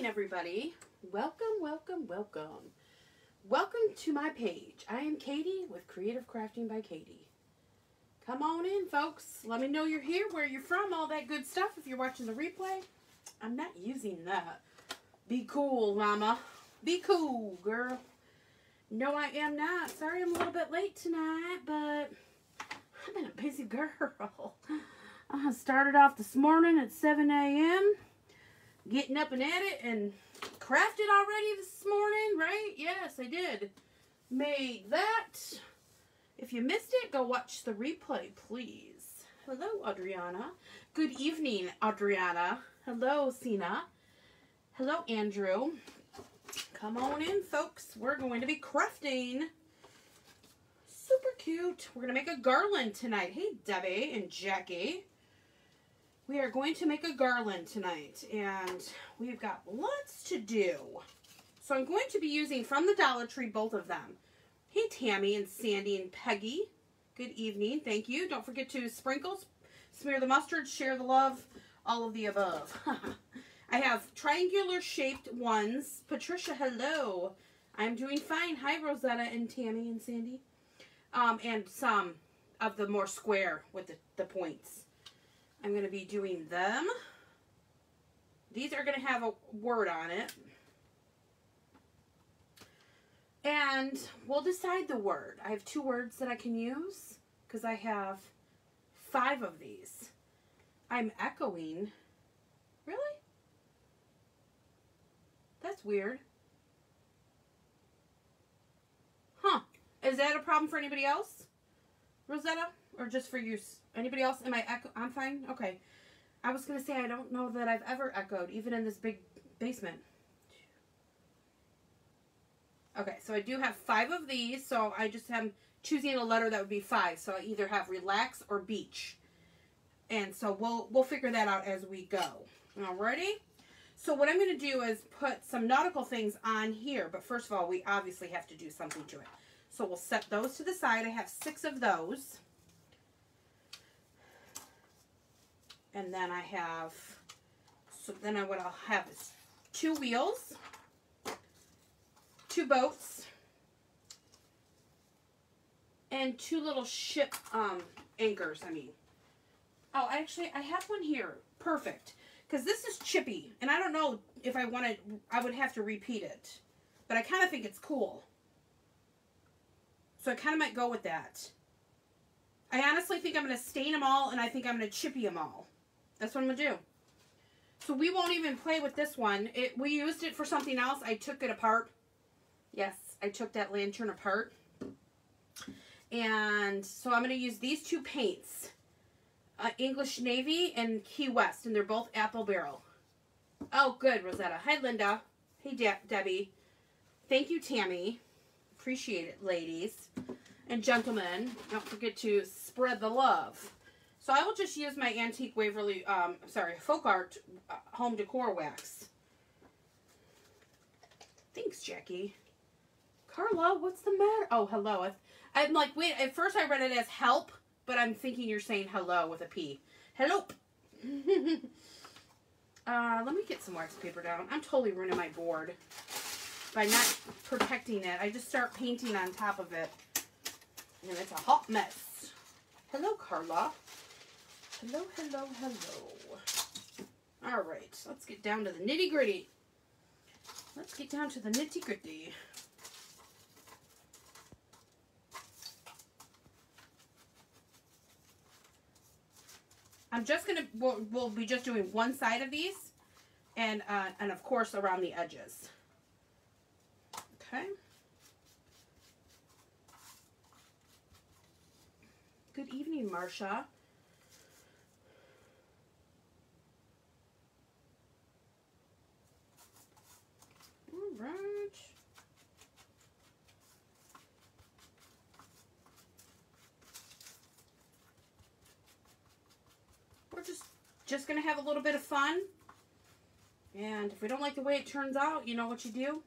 evening, everybody. Welcome, welcome, welcome. Welcome to my page. I am Katie with Creative Crafting by Katie. Come on in, folks. Let me know you're here, where you're from, all that good stuff. If you're watching the replay, I'm not using that. Be cool, mama. Be cool, girl. No, I am not. Sorry I'm a little bit late tonight, but I've been a busy girl. I started off this morning at 7 a.m. Getting up and at it and crafted already this morning, right? Yes, I did. Made that. If you missed it, go watch the replay, please. Hello, Adriana. Good evening, Adriana. Hello, Sina. Hello, Andrew. Come on in, folks. We're going to be crafting. Super cute. We're going to make a garland tonight. Hey, Debbie and Jackie. We are going to make a garland tonight, and we've got lots to do. So I'm going to be using from the Dollar Tree, both of them. Hey, Tammy and Sandy and Peggy. Good evening. Thank you. Don't forget to sprinkle, smear the mustard, share the love, all of the above. I have triangular shaped ones. Patricia, hello. I'm doing fine. Hi, Rosetta and Tammy and Sandy. Um, and some of the more square with the, the points. I'm going to be doing them. These are going to have a word on it. And we'll decide the word. I have two words that I can use because I have five of these. I'm echoing. Really? That's weird. Huh. Is that a problem for anybody else? Rosetta? Or just for use? Anybody else? Am I echo? I'm fine? Okay. I was going to say I don't know that I've ever echoed, even in this big basement. Okay, so I do have five of these, so I just am choosing a letter that would be five. So I either have relax or beach. And so we'll we'll figure that out as we go. Alrighty? So what I'm going to do is put some nautical things on here. But first of all, we obviously have to do something to it. So we'll set those to the side. I have six of those. And then I have, so then I, what I'll have is two wheels, two boats, and two little ship um, anchors, I mean. Oh, actually, I have one here. Perfect. Because this is chippy, and I don't know if I wanted, I would have to repeat it. But I kind of think it's cool. So I kind of might go with that. I honestly think I'm going to stain them all, and I think I'm going to chippy them all. That's what I'm going to do. So we won't even play with this one. It, we used it for something else. I took it apart. Yes, I took that lantern apart. And so I'm going to use these two paints. Uh, English Navy and Key West. And they're both apple barrel. Oh, good, Rosetta. Hi, Linda. Hey, De Debbie. Thank you, Tammy. Appreciate it, ladies and gentlemen. Don't forget to spread the love. So I will just use my Antique Waverly, um, sorry, Folk Art uh, Home Decor Wax. Thanks, Jackie. Carla, what's the matter? Oh, hello. I, am like, wait, at first I read it as help, but I'm thinking you're saying hello with a P. Hello. uh, let me get some wax paper down. I'm totally ruining my board by not protecting it. I just start painting on top of it, and it's a hot mess. Hello, Carla. Hello, hello, hello. All right, let's get down to the nitty gritty. Let's get down to the nitty gritty. I'm just gonna, we'll, we'll, be just doing one side of these and, uh, and of course around the edges. Okay. Good evening, Marcia. Right. We're just, just going to have a little bit of fun. And if we don't like the way it turns out, you know what you do?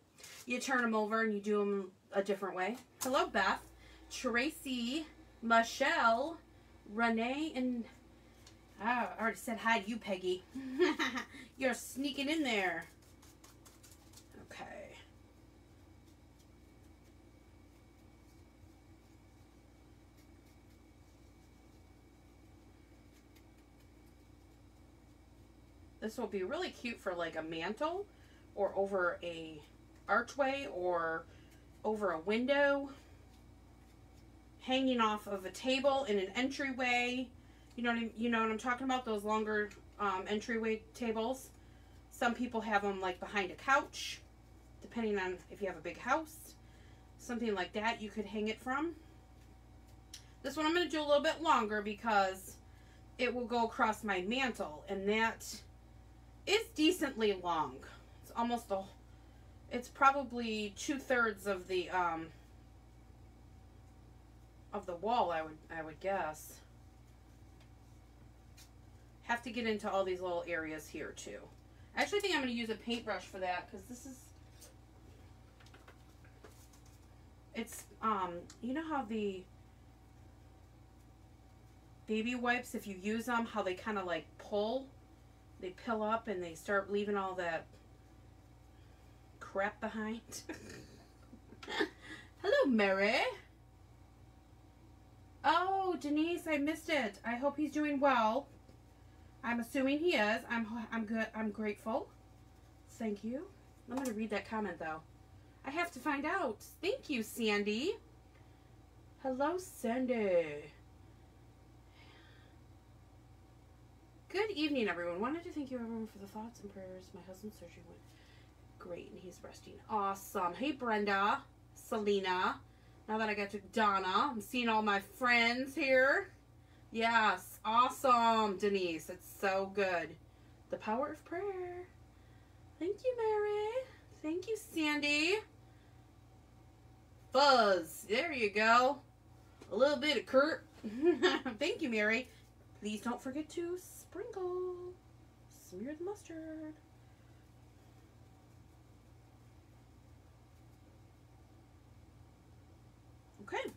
You turn them over and you do them a different way. Hello, Beth. Tracy, Michelle, Renee, and oh, I already said hi to you, Peggy. You're sneaking in there. This will be really cute for like a mantle or over a archway or over a window hanging off of a table in an entryway. You know what I, you know what I'm talking about? Those longer um, entryway tables. Some people have them like behind a couch, depending on if you have a big house. Something like that you could hang it from. This one I'm going to do a little bit longer because it will go across my mantle and that is decently long. It's almost a, it's probably two thirds of the, um, of the wall, I would, I would guess. Have to get into all these little areas here too. I actually think I'm going to use a paintbrush for that because this is, it's, um, you know how the baby wipes, if you use them, how they kind of like pull, they pill up and they start leaving all that crap behind. Hello, Mary. Oh, Denise, I missed it. I hope he's doing well. I'm assuming he is. I'm I'm good. I'm grateful. Thank you. I'm going to read that comment though. I have to find out. Thank you, Sandy. Hello, Sandy. Good evening, everyone. Wanted to thank you, everyone, for the thoughts and prayers. My husband's surgery went great, and he's resting. Awesome. Hey, Brenda, Selena. Now that I got to Donna, I'm seeing all my friends here. Yes, awesome, Denise. It's so good. The power of prayer. Thank you, Mary. Thank you, Sandy. Fuzz. There you go. A little bit of Kurt. Thank you, Mary. Please don't forget to sprinkle. Smear the mustard. Okay,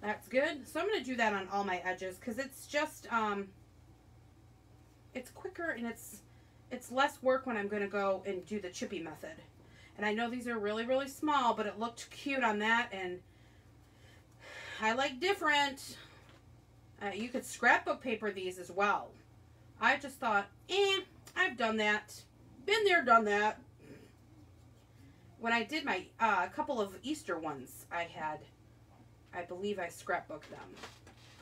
that's good. So I'm going to do that on all my edges because it's just, um, it's quicker and it's, it's less work when I'm going to go and do the chippy method. And I know these are really, really small, but it looked cute on that and I like different. Uh, you could scrapbook paper these as well. I just thought, eh, I've done that. Been there, done that. When I did my uh, couple of Easter ones, I had I believe I scrapbooked them.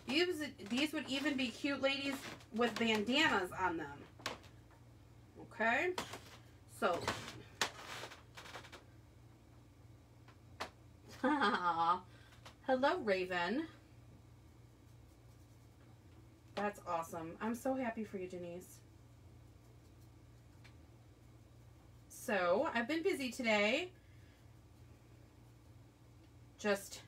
These, these would even be cute ladies with bandanas on them. Okay? So. Hello, Raven. That's awesome. I'm so happy for you, Denise. So, I've been busy today. Just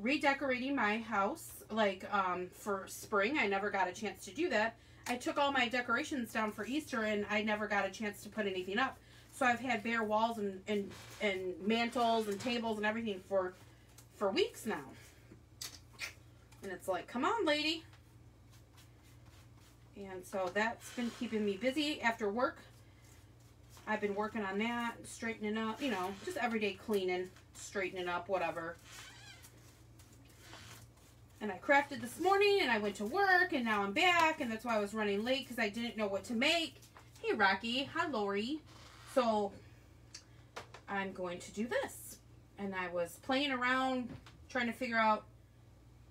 redecorating my house like um, for spring. I never got a chance to do that. I took all my decorations down for Easter and I never got a chance to put anything up. So I've had bare walls and, and, and mantles and tables and everything for, for weeks now. And it's like, come on, lady. And so that's been keeping me busy after work. I've been working on that, straightening up, you know, just everyday cleaning, straightening up, whatever. And I crafted this morning and I went to work and now I'm back and that's why I was running late because I didn't know what to make. Hey Rocky, hi Lori. So I'm going to do this. And I was playing around trying to figure out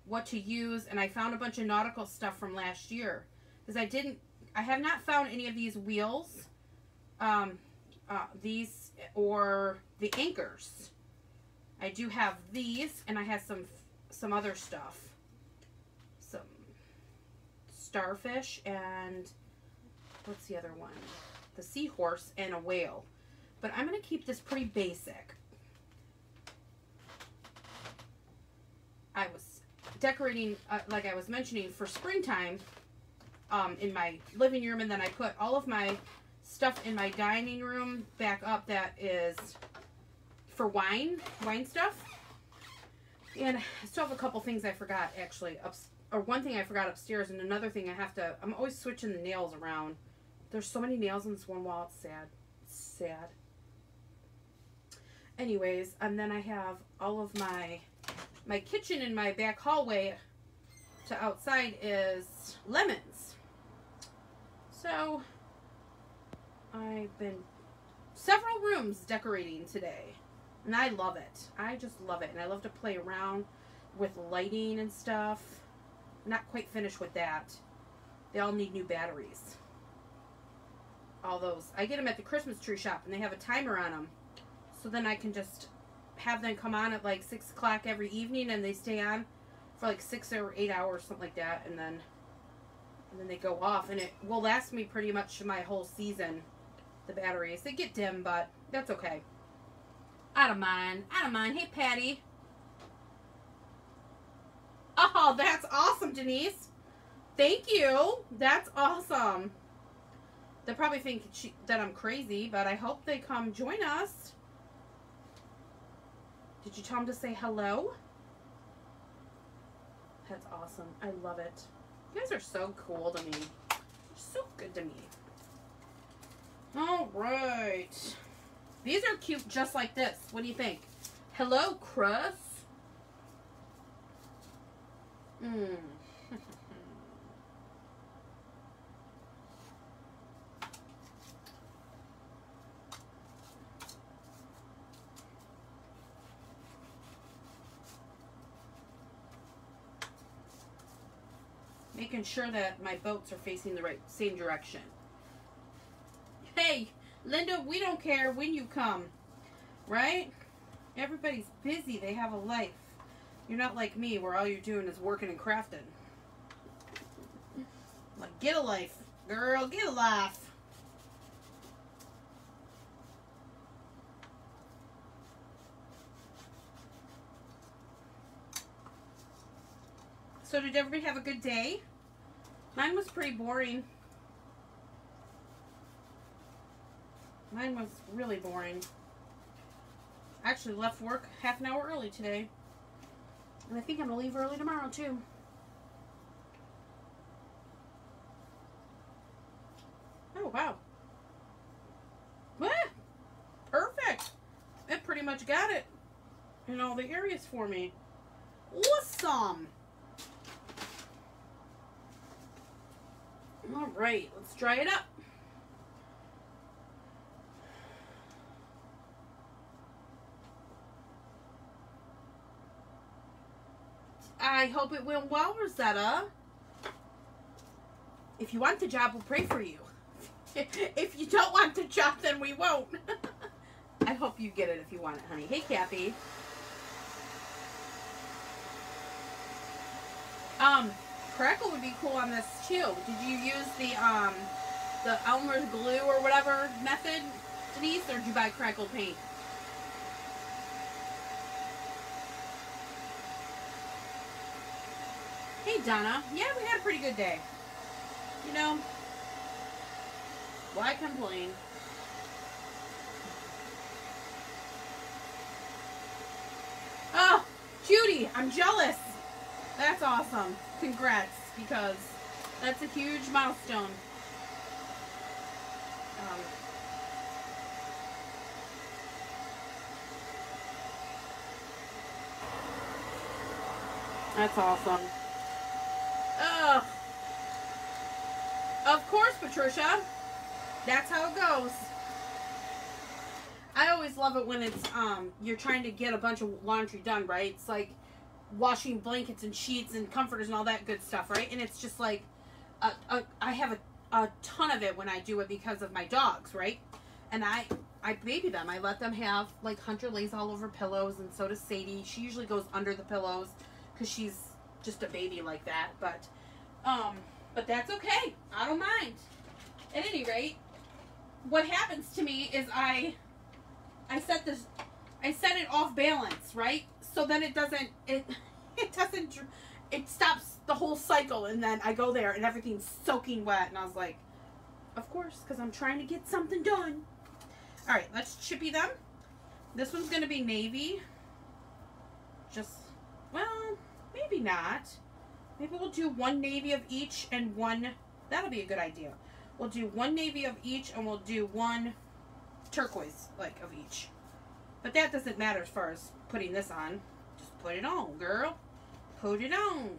what to use and I found a bunch of nautical stuff from last year. Because I didn't, I have not found any of these wheels. Um, uh, these or the anchors. I do have these and I have some some other stuff Some starfish and what's the other one? The seahorse and a whale. But I'm going to keep this pretty basic. I was decorating, uh, like I was mentioning, for springtime um, in my living room. And then I put all of my stuff in my dining room back up that is for wine, wine stuff. And I still have a couple things I forgot actually upstairs or one thing I forgot upstairs, and another thing I have to. I'm always switching the nails around. There's so many nails in this one wall. It's sad. It's sad. Anyways, and then I have all of my my kitchen in my back hallway to outside is lemons. So I've been several rooms decorating today. And I love it. I just love it. And I love to play around with lighting and stuff. Not quite finished with that. They all need new batteries. All those. I get them at the Christmas tree shop and they have a timer on them. So then I can just have them come on at like 6 o'clock every evening and they stay on for like 6 or 8 hours, something like that. And then and then they go off and it will last me pretty much my whole season the batteries they get dim but that's okay. I don't mind. I don't mind. Hey patty. Oh that's awesome denise. Thank you. That's awesome. They probably think she, that i'm crazy but i hope they come join us. Did you tell them to say hello? That's awesome. I love it you guys are so cool to me. You're so good to me. All right. These are cute just like this. What do you think? Hello, Crust. Mmm. Making sure that my boats are facing the right same direction. Hey, Linda, we don't care when you come, right? Everybody's busy. They have a life. You're not like me where all you're doing is working and crafting. Like, get a life. Girl, get a life. So did everybody have a good day? Mine was pretty boring. Mine was really boring. I actually left work half an hour early today. And I think I'm going to leave early tomorrow too. Oh, wow. What? Perfect. It pretty much got it in all the areas for me. Awesome. All right, let's dry it up. I hope it went well, Rosetta. If you want the job, we'll pray for you. if you don't want the job, then we won't. I hope you get it if you want it, honey. Hey, Kathy. Um, Crackle would be cool on this too. Did you use the um the Elmer's glue or whatever method, Denise, or did you buy Crackle paint? Hey Donna. Yeah, we had a pretty good day. You know, why complain? Oh, Judy, I'm jealous. That's awesome. Congrats, because that's a huge milestone. Um, that's awesome. Ugh. Of course, Patricia. That's how it goes. I always love it when it's um you're trying to get a bunch of laundry done, right? It's like washing blankets and sheets and comforters and all that good stuff, right? And it's just like, a, I have a, a ton of it when I do it because of my dogs, right? And I, I baby them. I let them have like Hunter lays all over pillows, and so does Sadie. She usually goes under the pillows because she's just a baby like that. But, um, but that's okay. I don't mind. At any rate, what happens to me is I, I set this, I set it off balance, right? So then it doesn't it it doesn't it stops the whole cycle and then I go there and everything's soaking wet and I was like of course because I'm trying to get something done. All right let's chippy them. This one's gonna be navy. Just well maybe not. Maybe we'll do one navy of each and one that'll be a good idea. We'll do one navy of each and we'll do one turquoise like of each. But that doesn't matter as far as putting this on. Just put it on, girl. Put it on.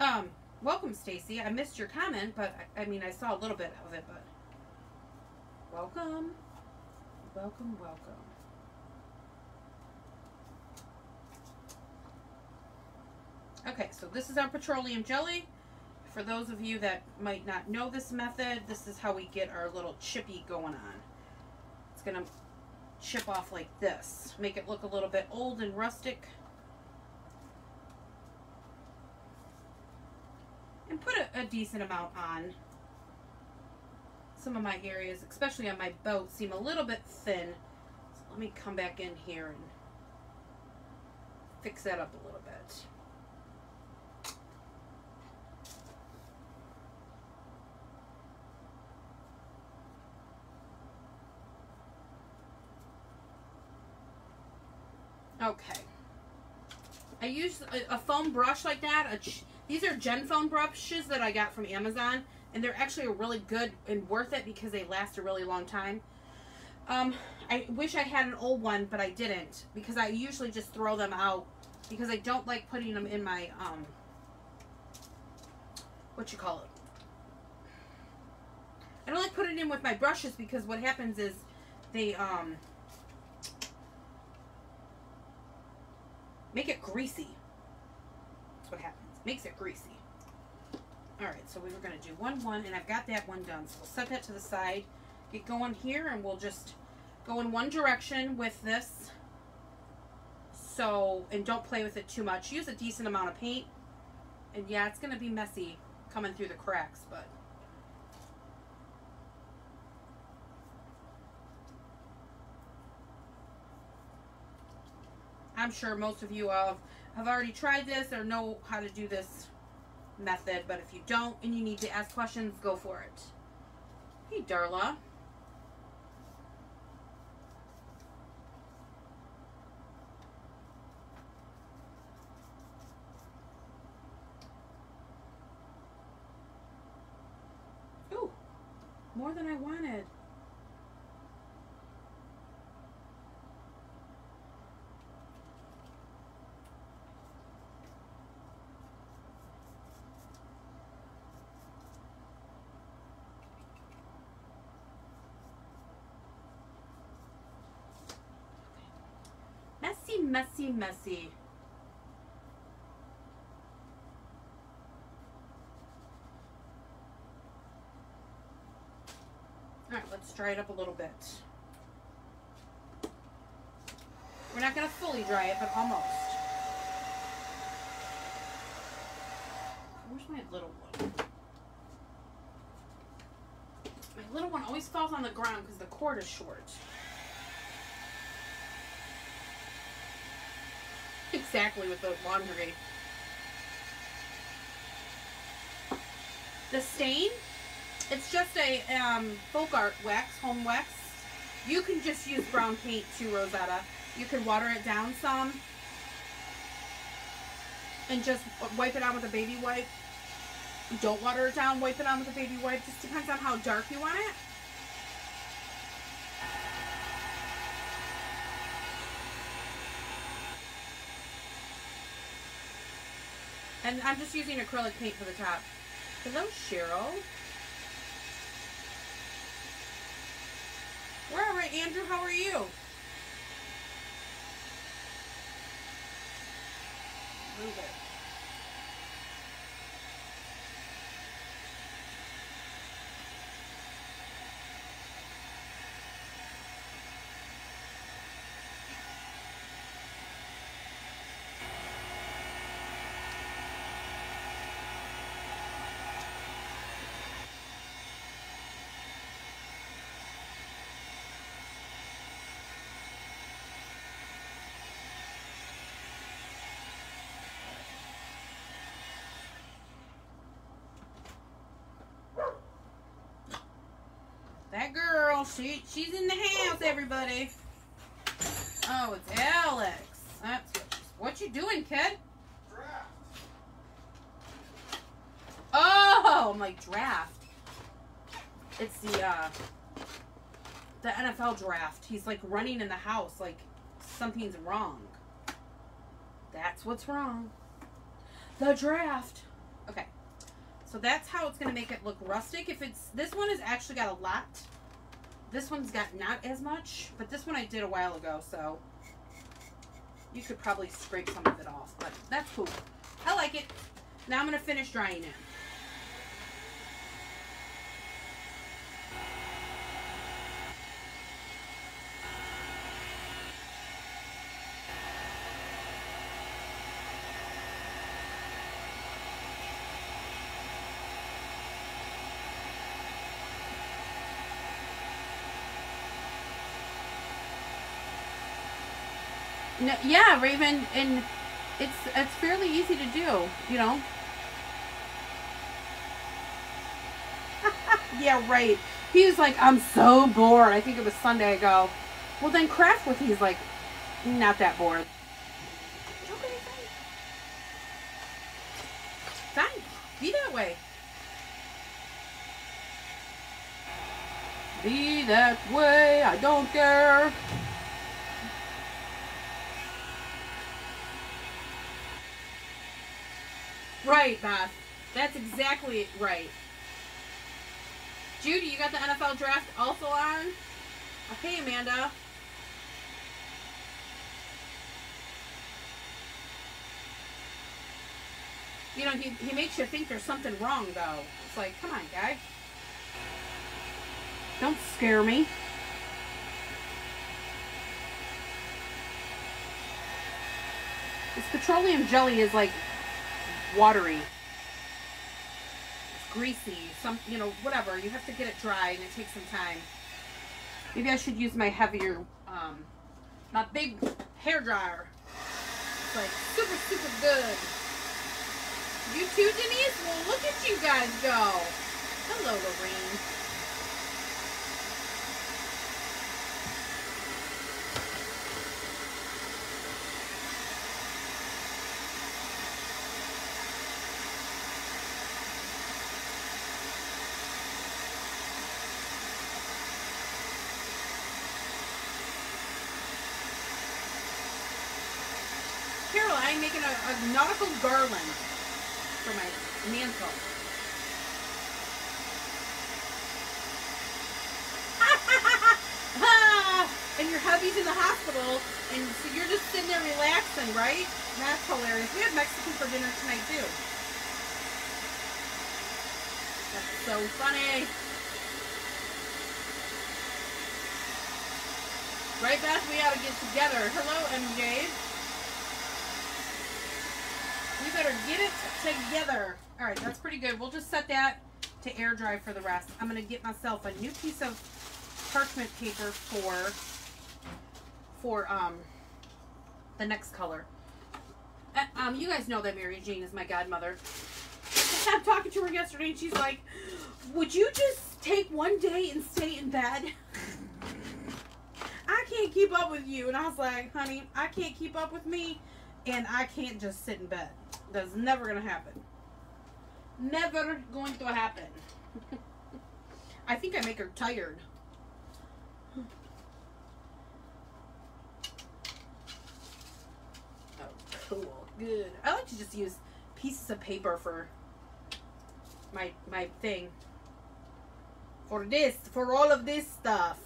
Um, welcome, Stacy. I missed your comment, but I, I mean, I saw a little bit of it, but welcome welcome, welcome. Okay, so this is our petroleum jelly. For those of you that might not know this method, this is how we get our little chippy going on. It's going to chip off like this. Make it look a little bit old and rustic. And put a, a decent amount on. Some of my areas, especially on my boat, seem a little bit thin. So let me come back in here and fix that up a little bit. Okay. I use a, a foam brush like that. These are Gen foam brushes that I got from Amazon. And they're actually really good and worth it because they last a really long time. Um, I wish I had an old one, but I didn't. Because I usually just throw them out. Because I don't like putting them in my, um, what you call it? I don't like putting it in with my brushes because what happens is they, um, Make it greasy. That's what happens. Makes it greasy. Alright, so we were going to do one, one, and I've got that one done. So we'll set that to the side. Get going here, and we'll just go in one direction with this. So, and don't play with it too much. Use a decent amount of paint. And yeah, it's going to be messy coming through the cracks, but I'm sure most of you have, have already tried this or know how to do this method, but if you don't and you need to ask questions, go for it. Hey, Darla. Ooh, more than I wanted. Messy, messy. messy. Alright, let's dry it up a little bit. We're not going to fully dry it, but almost. Where's my little one? My little one always falls on the ground because the cord is short. Exactly with the laundry. The stain, it's just a um, folk art wax, home wax. You can just use brown paint too, Rosetta. You can water it down some and just wipe it on with a baby wipe. Don't water it down, wipe it on with a baby wipe. Just depends on how dark you want it. And I'm just using acrylic paint for the top. Hello, Cheryl. We're all right, Andrew. How are you? Move it. That girl, she she's in the house, everybody. Oh, it's Alex. That's what, what you doing, kid? Draft. Oh, I'm like draft. It's the uh the NFL draft. He's like running in the house like something's wrong. That's what's wrong. The draft. Okay. So that's how it's going to make it look rustic. If it's, this one has actually got a lot. This one's got not as much, but this one I did a while ago, so you could probably scrape some of it off, but that's cool. I like it. Now I'm going to finish drying it. Yeah, Raven, and it's it's fairly easy to do, you know. yeah, right. He was like, I'm so bored. I think it was Sunday ago. Well, then craft with he's like, not that bored. Okay, fine. Fine. Be that way. Be that way. I don't care. Right, Beth. That's exactly right. Judy, you got the NFL draft also on? Okay, Amanda. You know, he, he makes you think there's something wrong, though. It's like, come on, guy. Don't scare me. This petroleum jelly is like watery. It's greasy, some, you know, whatever. You have to get it dry and it takes some time. Maybe I should use my heavier, um, my big hair dryer. It's like super, super good. You too, Denise? Well, look at you guys go. Hello, Lorraine. A nautical garland for my mantle. and your hubby's in the hospital, and so you're just sitting there relaxing, right? That's hilarious. We have Mexican for dinner tonight, too. That's so funny. Right, Beth? We ought to get together. Hello, MJ. We better get it together. All right, that's pretty good. We'll just set that to air dry for the rest. I'm going to get myself a new piece of parchment paper for for um the next color. Uh, um, you guys know that Mary Jane is my godmother. I'm talking to her yesterday, and she's like, "Would you just take one day and stay in bed?" I can't keep up with you, and I was like, "Honey, I can't keep up with me, and I can't just sit in bed." That's never gonna happen. Never going to happen. I think I make her tired. Oh, cool. Good. I like to just use pieces of paper for my my thing. For this, for all of this stuff.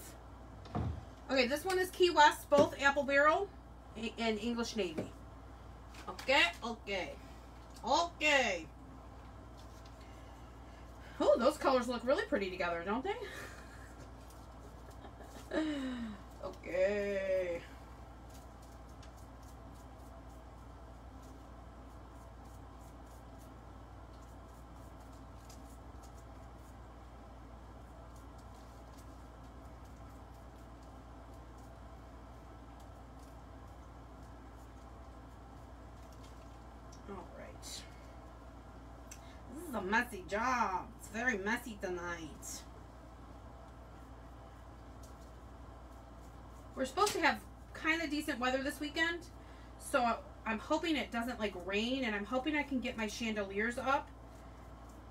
Okay, this one is Key West, both Apple Barrel and English Navy. Okay, okay. Okay. Oh, those colors look really pretty together, don't they? okay. A messy job. It's very messy tonight. We're supposed to have kind of decent weather this weekend. So I'm hoping it doesn't like rain and I'm hoping I can get my chandeliers up.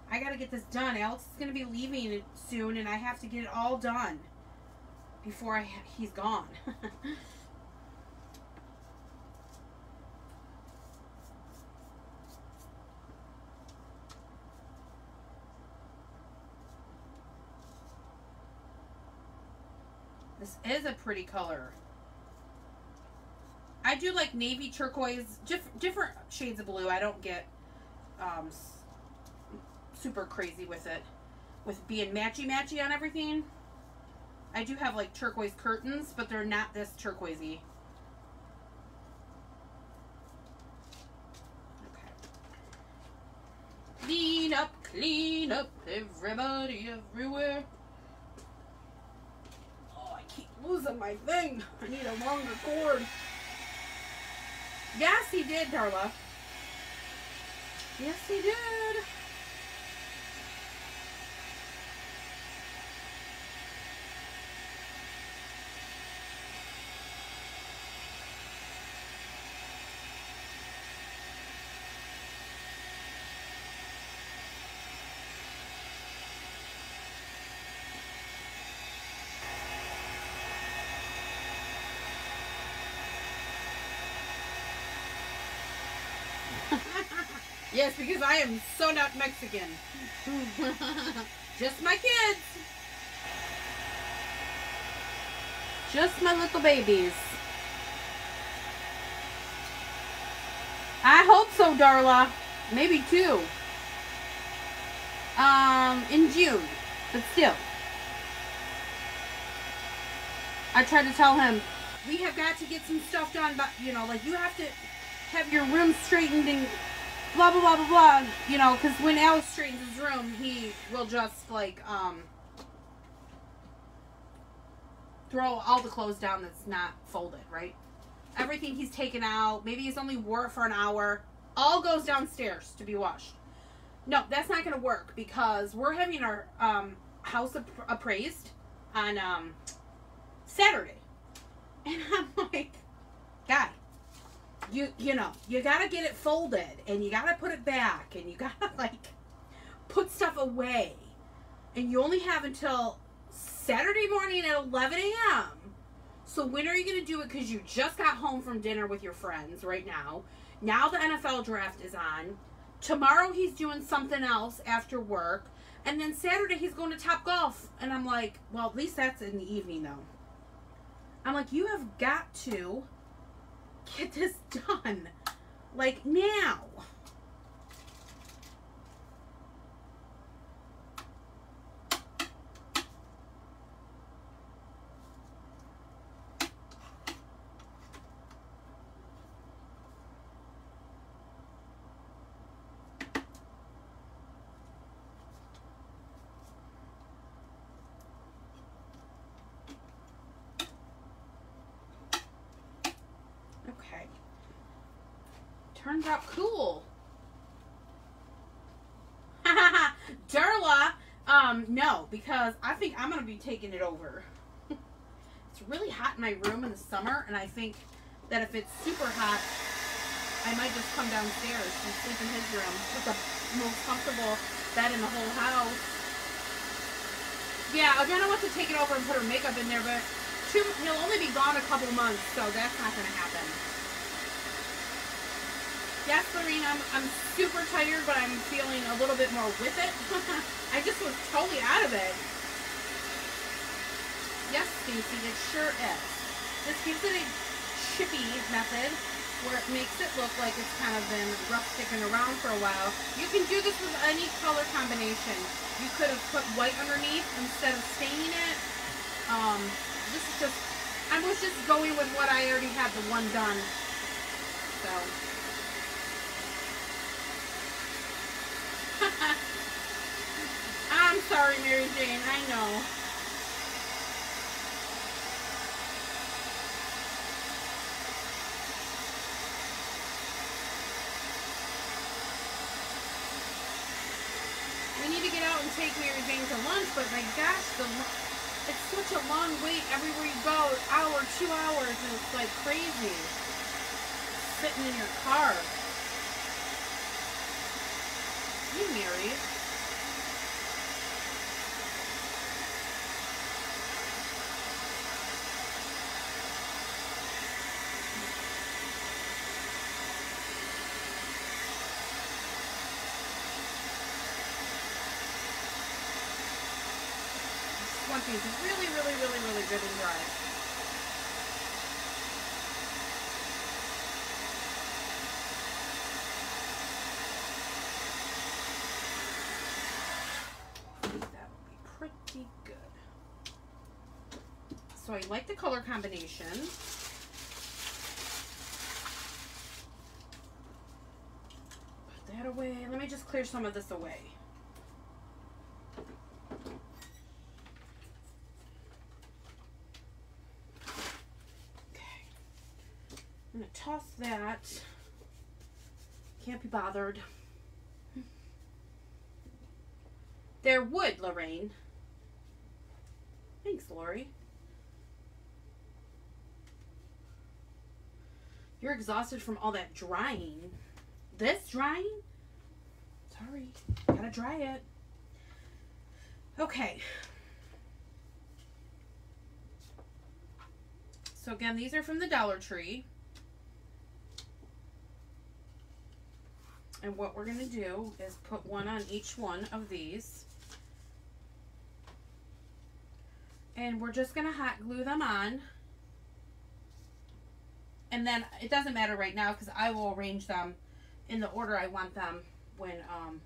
I got to get this done. Alex is going to be leaving soon and I have to get it all done before I, he's gone. This is a pretty color. I do like navy turquoise, diff- different shades of blue. I don't get um, super crazy with it, with being matchy matchy on everything. I do have like turquoise curtains, but they're not this turquoisey. Clean up, clean up, everybody everywhere. Losing my thing. I need a longer cord. Yes, he did, Darla. Yes, he did. Yes, because I am so not Mexican. Just my kids. Just my little babies. I hope so, Darla. Maybe two. Um, in June. But still. I tried to tell him, we have got to get some stuff done, but, you know, like, you have to have your room straightened and blah blah blah blah blah. You know, because when Alex straightens his room, he will just like um throw all the clothes down that's not folded, right? Everything he's taken out. Maybe he's only wore it for an hour. All goes downstairs to be washed. No, that's not going to work because we're having our um, house app- appraised on um, Saturday, and I'm like, guy you you know you gotta get it folded and you gotta put it back and you gotta like put stuff away. And you only have until saturday morning at 11 a.m so when are you gonna do it? Because you just got home from dinner with your friends right now. Now the nfl draft is on. Tomorrow he's doing something else after work. And then saturday he's going to Topgolf and i'm like well at least that's in the evening though. I'm like you have got to get this done. Like now. Okay. Turns out cool. Darla, um, no, because I think I'm gonna be taking it over. it's really hot in my room in the summer, and I think that if it's super hot, I might just come downstairs and sleep in his room It's the most comfortable bed in the whole house. Yeah, I'm gonna want to take it over and put her makeup in there, but he'll only be gone a couple months, so that's not gonna happen. Yes, Lorene, I'm, I'm super tired, but I'm feeling a little bit more with it. I just was totally out of it. Yes, Stacy, it sure is. This gives it a chippy method where it makes it look like it's kind of been rough sticking around for a while. You can do this with any color combination. You could have put white underneath instead of staining it. Um, this is just, I was just going with what I already had the one done. So. I'm sorry, Mary Jane. I know. We need to get out and take Mary Jane to lunch, but my gosh, the it's such a long wait everywhere you go. Hour, two hours, and it's like crazy. Sitting in your car. You married? want these really, really, really, really good and dry. That would be pretty good. So I like the color combination. Put that away. Let me just clear some of this away. Okay. I'm going to toss that. Can't be bothered. There would, Lorraine. Thanks, Lori. You're exhausted from all that drying. This drying? Sorry. Gotta dry it. Okay. So again, these are from the Dollar Tree. And what we're to do is put one on each one of these. And we're just to hot glue them on. And then it doesn't matter right now because I will arrange them in the order I want them when um,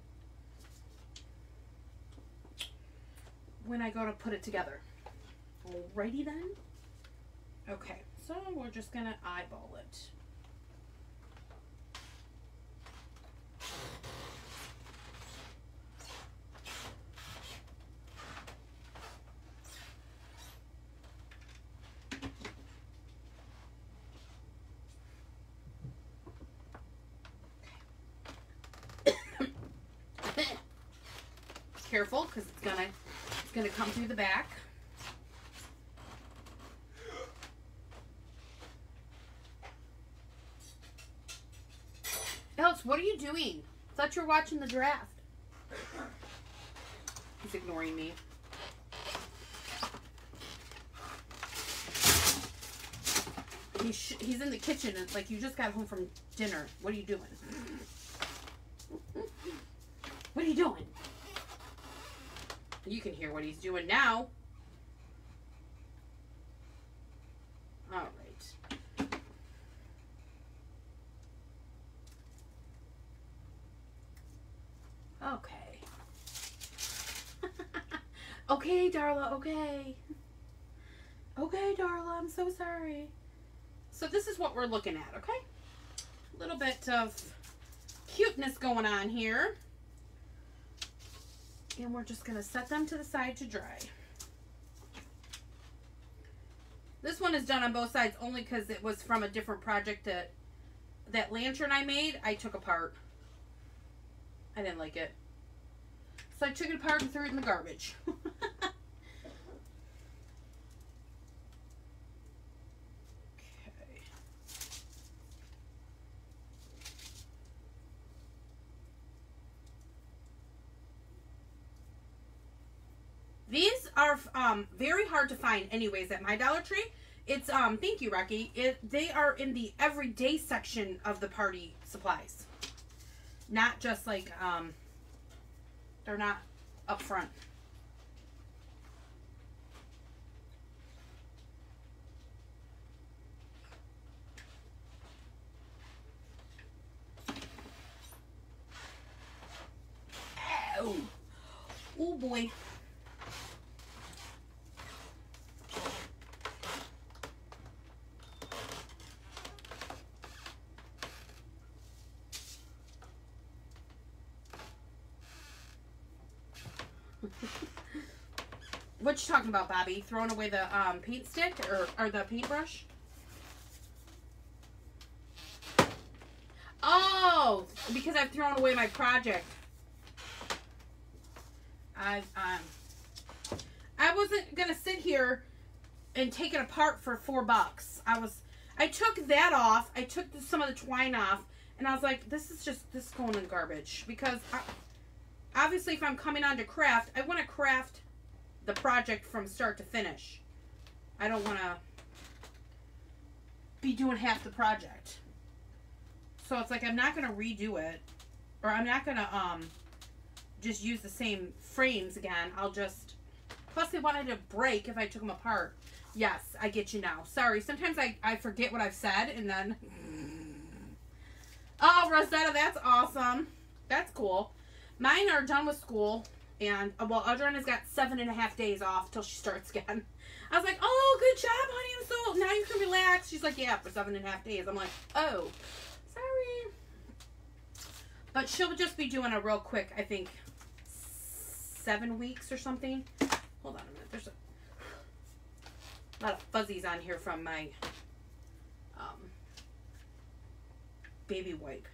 when I go to put it together. Alrighty then. Okay, so we're just gonna eyeball it. Careful, because it's gonna it's gonna come through the back. Else, what are you doing? Thought you were watching the draft. He's ignoring me. He's, he's in the kitchen it's like, you just got home from dinner. What are you doing? What are you doing? You can hear what he's doing now. All right. Okay. okay, Darla, okay. Okay, Darla, I'm so sorry. So this is what we're looking at, okay? A little bit of cuteness going on here. And we're just going to set them to the side to dry. This one is done on both sides only because it was from a different project that that lantern I made, I took apart. I didn't like it. So I took it apart and threw it in the garbage. okay. These are um, very hard to find anyways at my Dollar Tree. It's, um, thank you, Rocky. It, they are in the everyday section of the party supplies. Not just like, um, they're not up front. Oh, boy. About, Bobby? Throwing away the um, paint stick or, or the paintbrush? Oh, because I've thrown away my project. I um, I wasn't gonna sit here and take it apart for four bucks. I was, I took that off. I took the, some of the twine off, and I was like, this is just this is going in garbage because I, obviously, if I'm coming on to craft, I want to craft the project from start to finish. I don't want to be doing half the project. So it's like I'm not going to redo it or I'm not going to um just use the same frames again. I'll just Plus, they wanted to break if I took them apart. Yes, I get you now. Sorry. Sometimes I, I forget what I've said and then. Oh, Rosetta, that's awesome. That's cool. Mine are done with school. And, uh, well, Adriana's got seven and a half days off till she starts again. I was like, oh, good job, honey. I'm so, now you can relax. She's like, yeah, for seven and a half days. I'm like, oh, sorry. But she'll just be doing a real quick, I think, seven weeks or something. Hold on a minute. There's a lot of fuzzies on here from my um, baby wipe.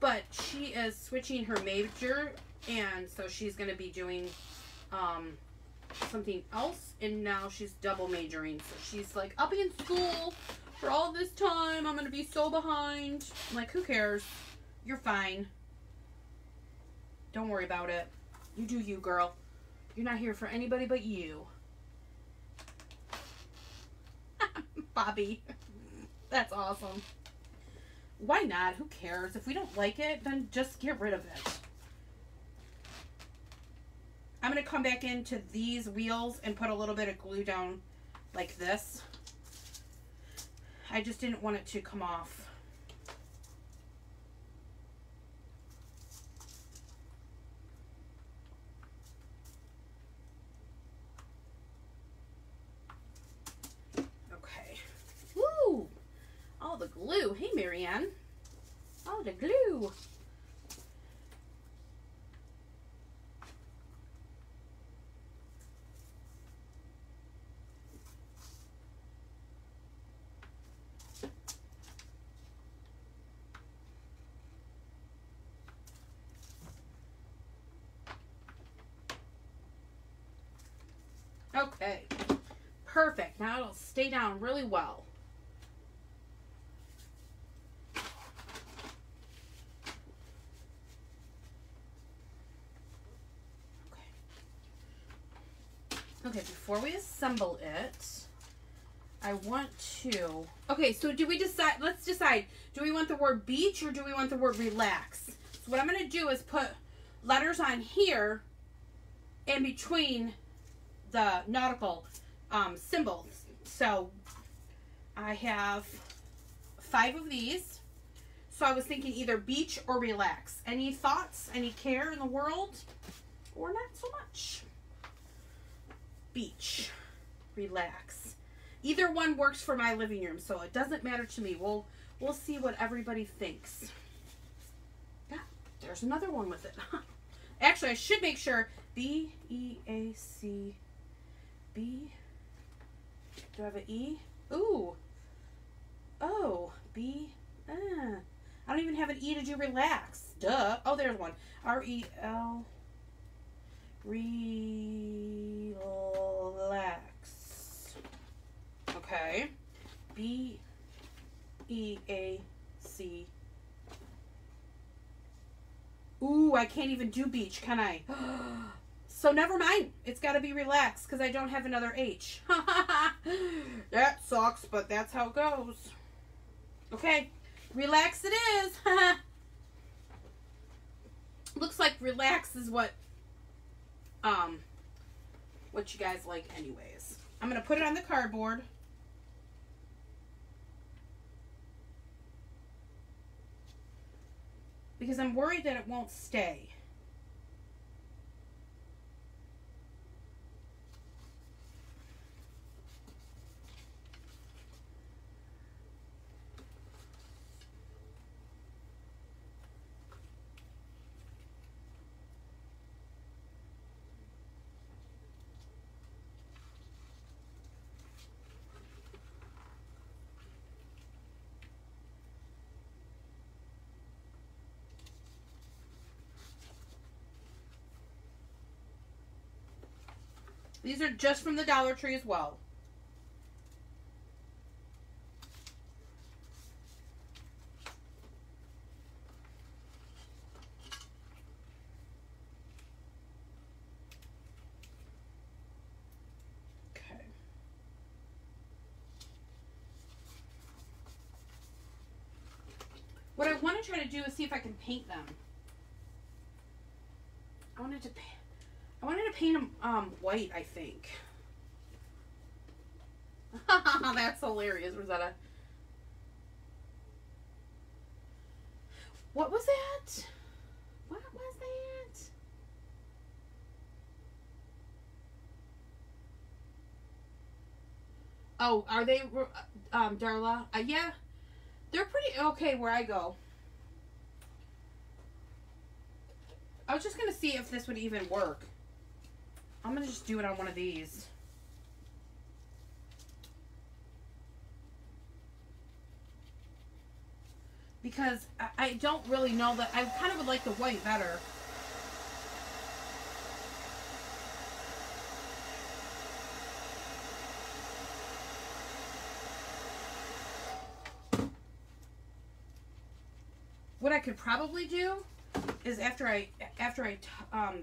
But she is switching her major, and so she's going to be doing um, something else, and now she's double majoring. So she's like, I'll be in school for all this time. I'm going to be so behind. I'm like, who cares? You're fine. Don't worry about it. You do you, girl. You're not here for anybody but you. Bobby. That's awesome. Why not? Who cares? If we don't like it, then just get rid of it. I'm going to come back into these wheels and put a little bit of glue down like this. I just didn't want it to come off. Glue. Hey, Marianne. Oh, the glue. Okay, perfect. Now it'll stay down really well. Okay, before we assemble it, I want to... Okay, so do we decide... Let's decide. Do we want the word beach or do we want the word relax? So what I'm going to do is put letters on here in between the nautical um, symbols. So I have five of these. So I was thinking either beach or relax. Any thoughts? Any care in the world? Or not so much? Beach. Relax. Either one works for my living room, so it doesn't matter to me. We'll we'll see what everybody thinks. Yeah, there's another one with it. Actually, I should make sure B E A C B. Do I have an E? Ooh. Oh, B. Uh, I don't even have an E to do relax. Duh. Oh, there's one. R E L. Relax. Okay. B E A C. Ooh, I can't even do beach, can I? so never mind. It's got to be relaxed because I don't have another H. that sucks, but that's how it goes. Okay. Relax it is. Looks like relax is what um, what you guys like anyways. I'm going to put it on the cardboard. Because I'm worried that it won't stay. These are just from the Dollar Tree as well. What I want to try to do is see if I can paint them. I wanted to paint. To paint them um, white. I think. That's hilarious, Rosetta. What was that? What was that? Oh, are they, um, Darla? Uh, yeah, they're pretty okay where I go. I was just gonna see if this would even work. I'm gonna just do it on one of these. Because I, I don't really know that I kind of would like the white better. What I could probably do is after I after I um,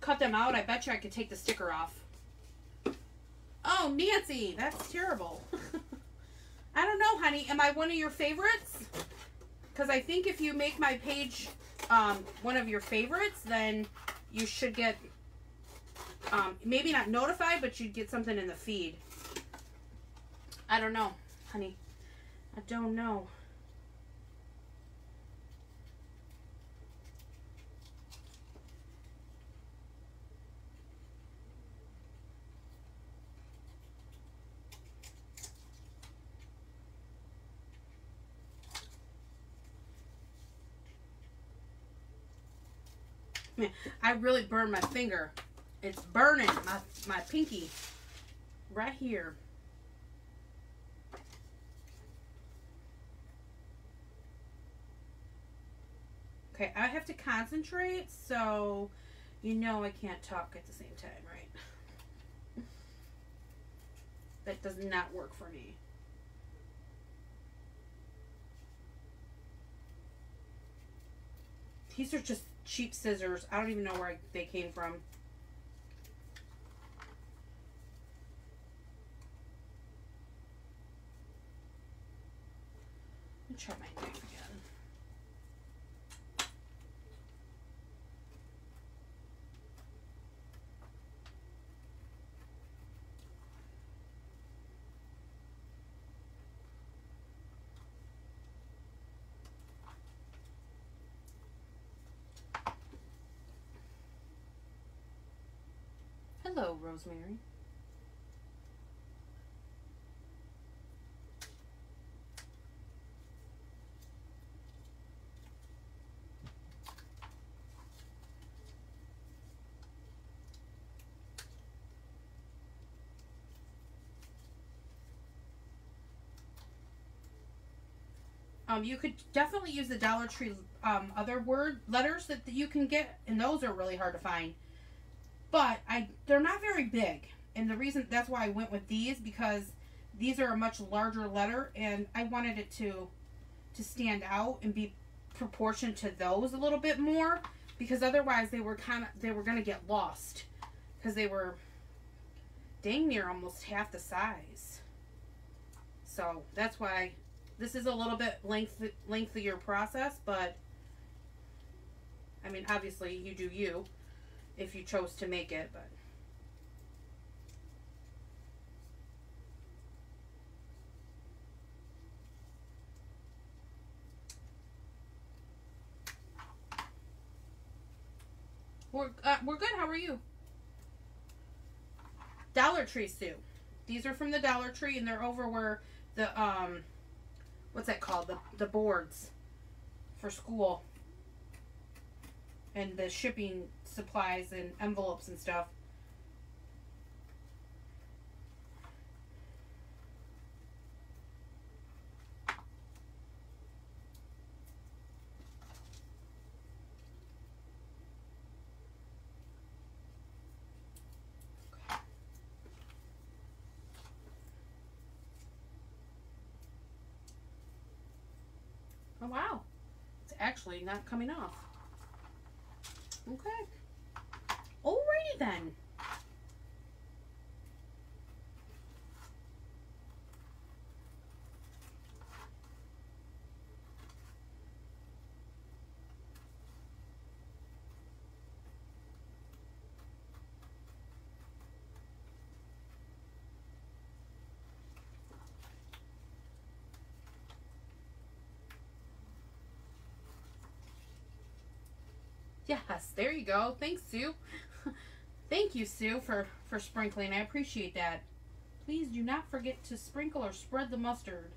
cut them out, I bet you I could take the sticker off. Oh, Nancy, that's terrible. I don't know, honey. Am I one of your favorites? Because I think if you make my page um, one of your favorites, then you should get, um, maybe not notified, but you'd get something in the feed. I don't know, honey. I don't know. I really burned my finger. It's burning my, my pinky right here. Okay, I have to concentrate, so you know I can't talk at the same time, right? that does not work for me. These are just cheap scissors. I don't even know where they came from. Let me try my Rosemary. Um, you could definitely use the Dollar Tree um, other word letters that, that you can get, and those are really hard to find but I they're not very big. And the reason that's why I went with these because these are a much larger letter and I wanted it to to stand out and be proportioned to those a little bit more because otherwise they were kind of they were going to get lost because they were dang near almost half the size. So that's why this is a little bit length lengthier process, but I mean obviously you do you if you chose to make it, but. We're, uh, we're good. How are you? Dollar Tree Sue. These are from the Dollar Tree, and they're over where the, um, what's that called? The, the boards for school and the shipping supplies and envelopes and stuff. Oh wow, it's actually not coming off. Okay. Alrighty then. Yes, there you go. Thanks, Sue. Thank you, Sue, for, for sprinkling. I appreciate that. Please do not forget to sprinkle or spread the mustard.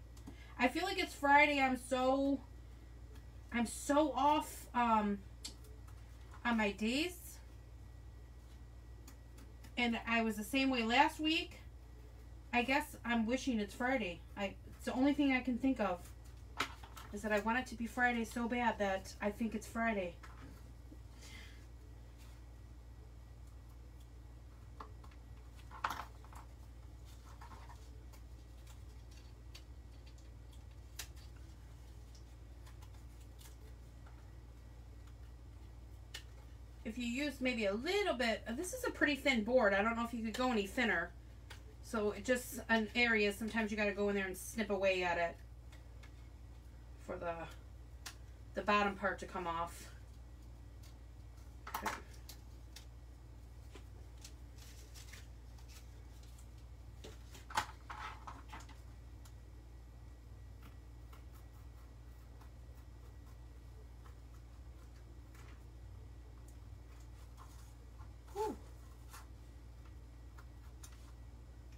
I feel like it's Friday. I'm so I'm so off um on my days. And I was the same way last week. I guess I'm wishing it's Friday. I it's the only thing I can think of is that I want it to be Friday so bad that I think it's Friday. You use maybe a little bit, uh, this is a pretty thin board. I don't know if you could go any thinner. So it just an area, sometimes you got to go in there and snip away at it for the, the bottom part to come off. Okay.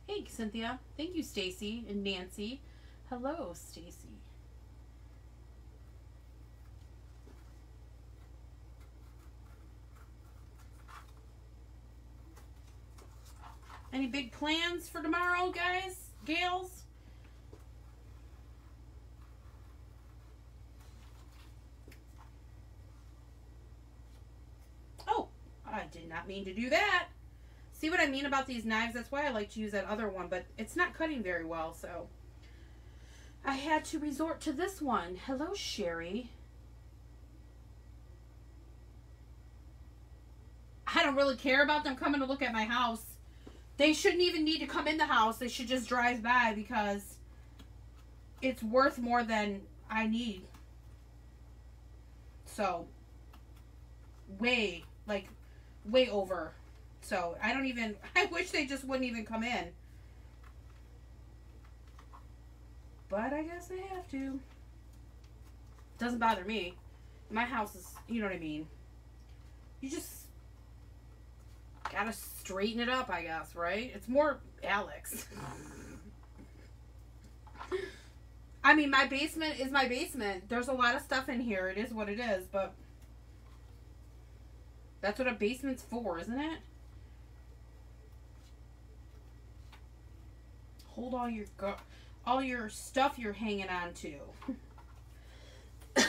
Hey, Cynthia. Thank you, Stacy and Nancy. Hello, Stacy. Any big plans for tomorrow, guys? Gals? Oh, I did not mean to do that. See what I mean about these knives? That's why I like to use that other one, but it's not cutting very well, so I had to resort to this one. Hello, Sherry. I don't really care about them coming to look at my house. They shouldn't even need to come in the house. They should just drive by because it's worth more than I need. So, way, like, way over so I don't even, I wish they just wouldn't even come in. But I guess they have to. Doesn't bother me. My house is, you know what I mean. You just gotta straighten it up, I guess, right? It's more Alex. I mean, my basement is my basement. There's a lot of stuff in here. It is what it is, but that's what a basement's for, isn't it? Hold all your all your stuff you're hanging on to.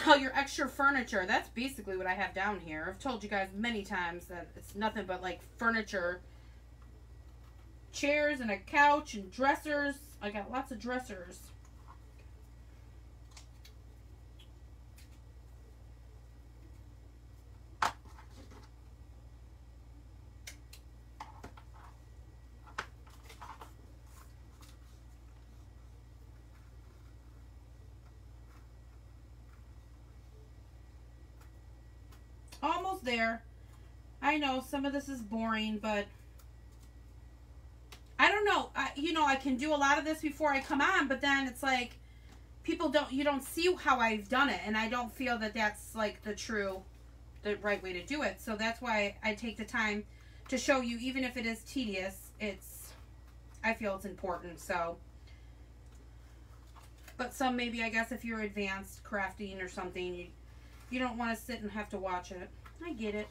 all your extra furniture. That's basically what I have down here. I've told you guys many times that it's nothing but like furniture. Chairs and a couch and dressers. I got lots of dressers. There. I know some of this is boring, but I don't know. I, you know, I can do a lot of this before I come on, but then it's like people don't you don't see how I've done it, and I don't feel that that's like the true, the right way to do it. So that's why I take the time to show you, even if it is tedious. It's I feel it's important. So. But some maybe I guess if you're advanced crafting or something, you you don't want to sit and have to watch it. I get it.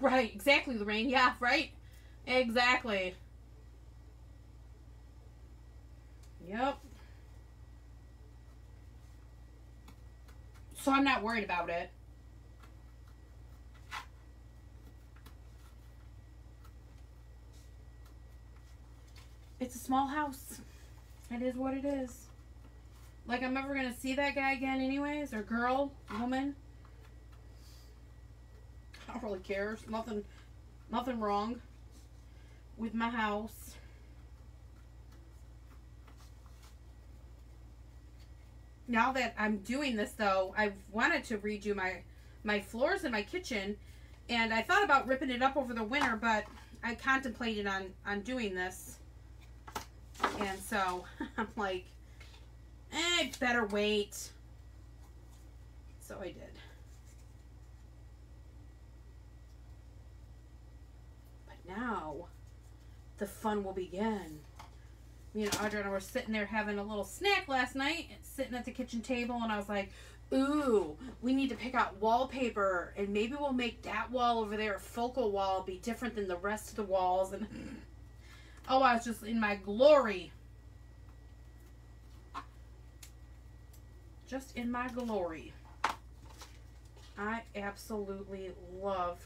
Right, exactly, Lorraine. Yeah, right. Exactly. Yep. So I'm not worried about it. It's a small house. It is what it is. Like I'm never gonna see that guy again anyways, or girl, woman. I don't really care. There's nothing nothing wrong with my house. Now that I'm doing this though, I've wanted to redo my my floors in my kitchen. And I thought about ripping it up over the winter, but I contemplated on, on doing this. And so I'm like, eh, better wait. So I did. But now the fun will begin. Me and Audra and I were sitting there having a little snack last night, sitting at the kitchen table, and I was like, ooh, we need to pick out wallpaper, and maybe we'll make that wall over there, focal wall, be different than the rest of the walls. And oh, I was just in my glory. Just in my glory. I absolutely love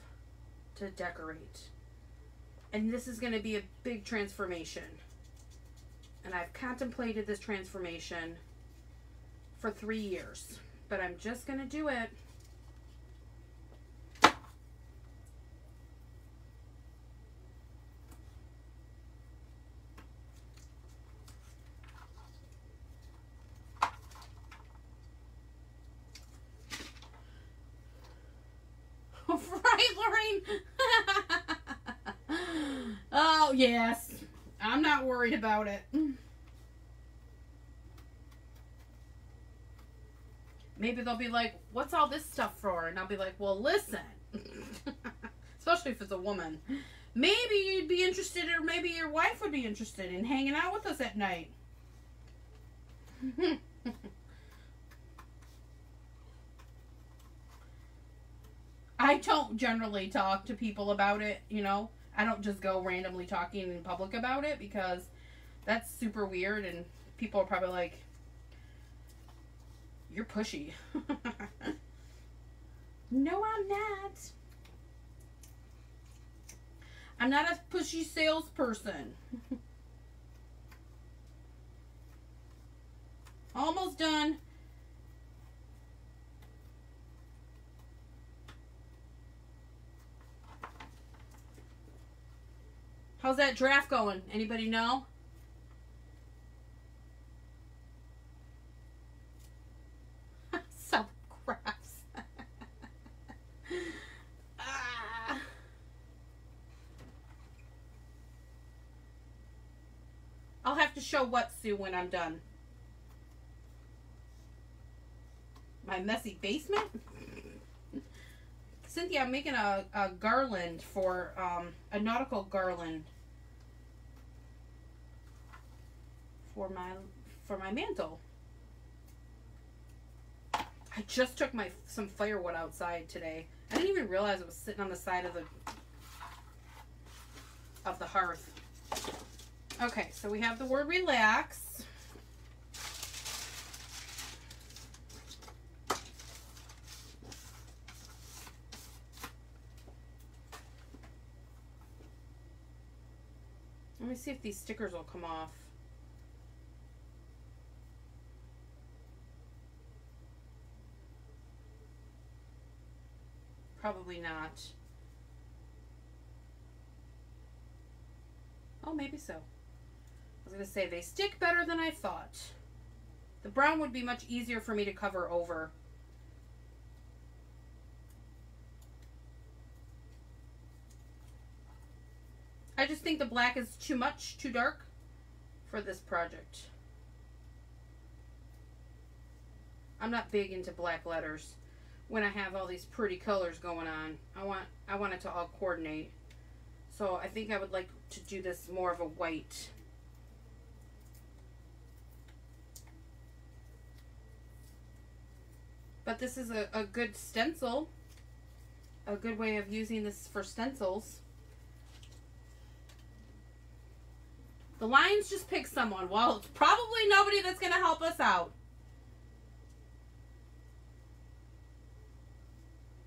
to decorate. And this is going to be a big transformation. And I've contemplated this transformation for three years. But I'm just going to do it. right, Lorraine? oh, yes. I'm not worried about it. Maybe they'll be like, what's all this stuff for? And I'll be like, well, listen. Especially if it's a woman. Maybe you'd be interested, or maybe your wife would be interested in hanging out with us at night. I don't generally talk to people about it, you know. I don't just go randomly talking in public about it because that's super weird and people are probably like you're pushy. no, I'm not. I'm not a pushy salesperson. Almost done. How's that draft going? Anybody know? Some ah. I'll have to show what, Sue, when I'm done. My messy basement? Cynthia, I'm making a, a garland for, um, a nautical garland for my for my mantle. I just took my some firewood outside today. I didn't even realize it was sitting on the side of the of the hearth. Okay, so we have the word relax. Let me see if these stickers will come off. Probably not. Oh, maybe so. I was going to say, they stick better than I thought. The brown would be much easier for me to cover over. I just think the black is too much, too dark for this project. I'm not big into black letters when I have all these pretty colors going on. I want I want it to all coordinate. So I think I would like to do this more of a white. But this is a, a good stencil. A good way of using this for stencils. The Lions just picked someone. Well, it's probably nobody that's going to help us out.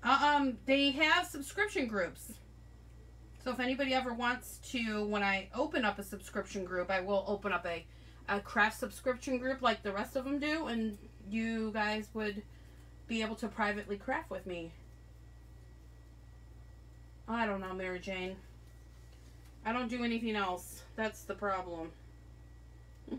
Um, they have subscription groups. So if anybody ever wants to, when I open up a subscription group, I will open up a, a craft subscription group like the rest of them do, and you guys would be able to privately craft with me. I don't know, Mary Jane. I don't do anything else. That's the problem.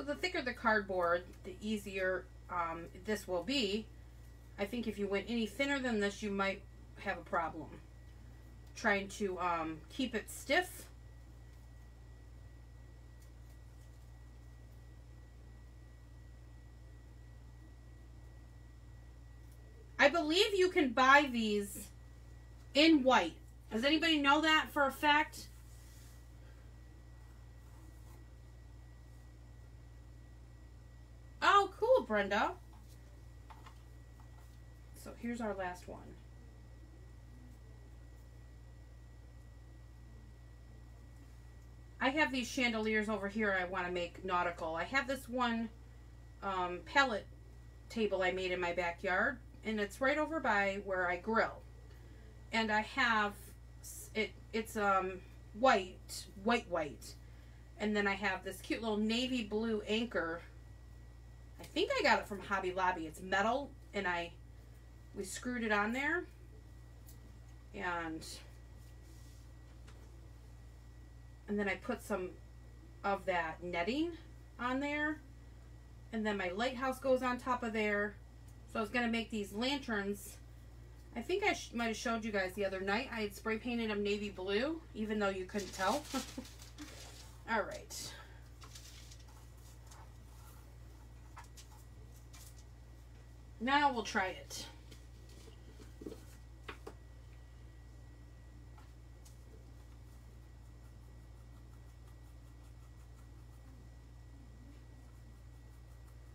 So the thicker the cardboard, the easier um, this will be. I think if you went any thinner than this, you might have a problem. Trying to um, keep it stiff. I believe you can buy these in white. Does anybody know that for a fact? Oh, cool, Brenda. So here's our last one. I have these chandeliers over here I want to make nautical. I have this one um, pallet table I made in my backyard, and it's right over by where I grill. And I have it. It's um white, white, white, and then I have this cute little navy blue anchor think I got it from Hobby Lobby. It's metal, and I we screwed it on there, and and then I put some of that netting on there, and then my lighthouse goes on top of there. So I was gonna make these lanterns. I think I might have showed you guys the other night. I had spray painted them navy blue, even though you couldn't tell. All right. Now we'll try it.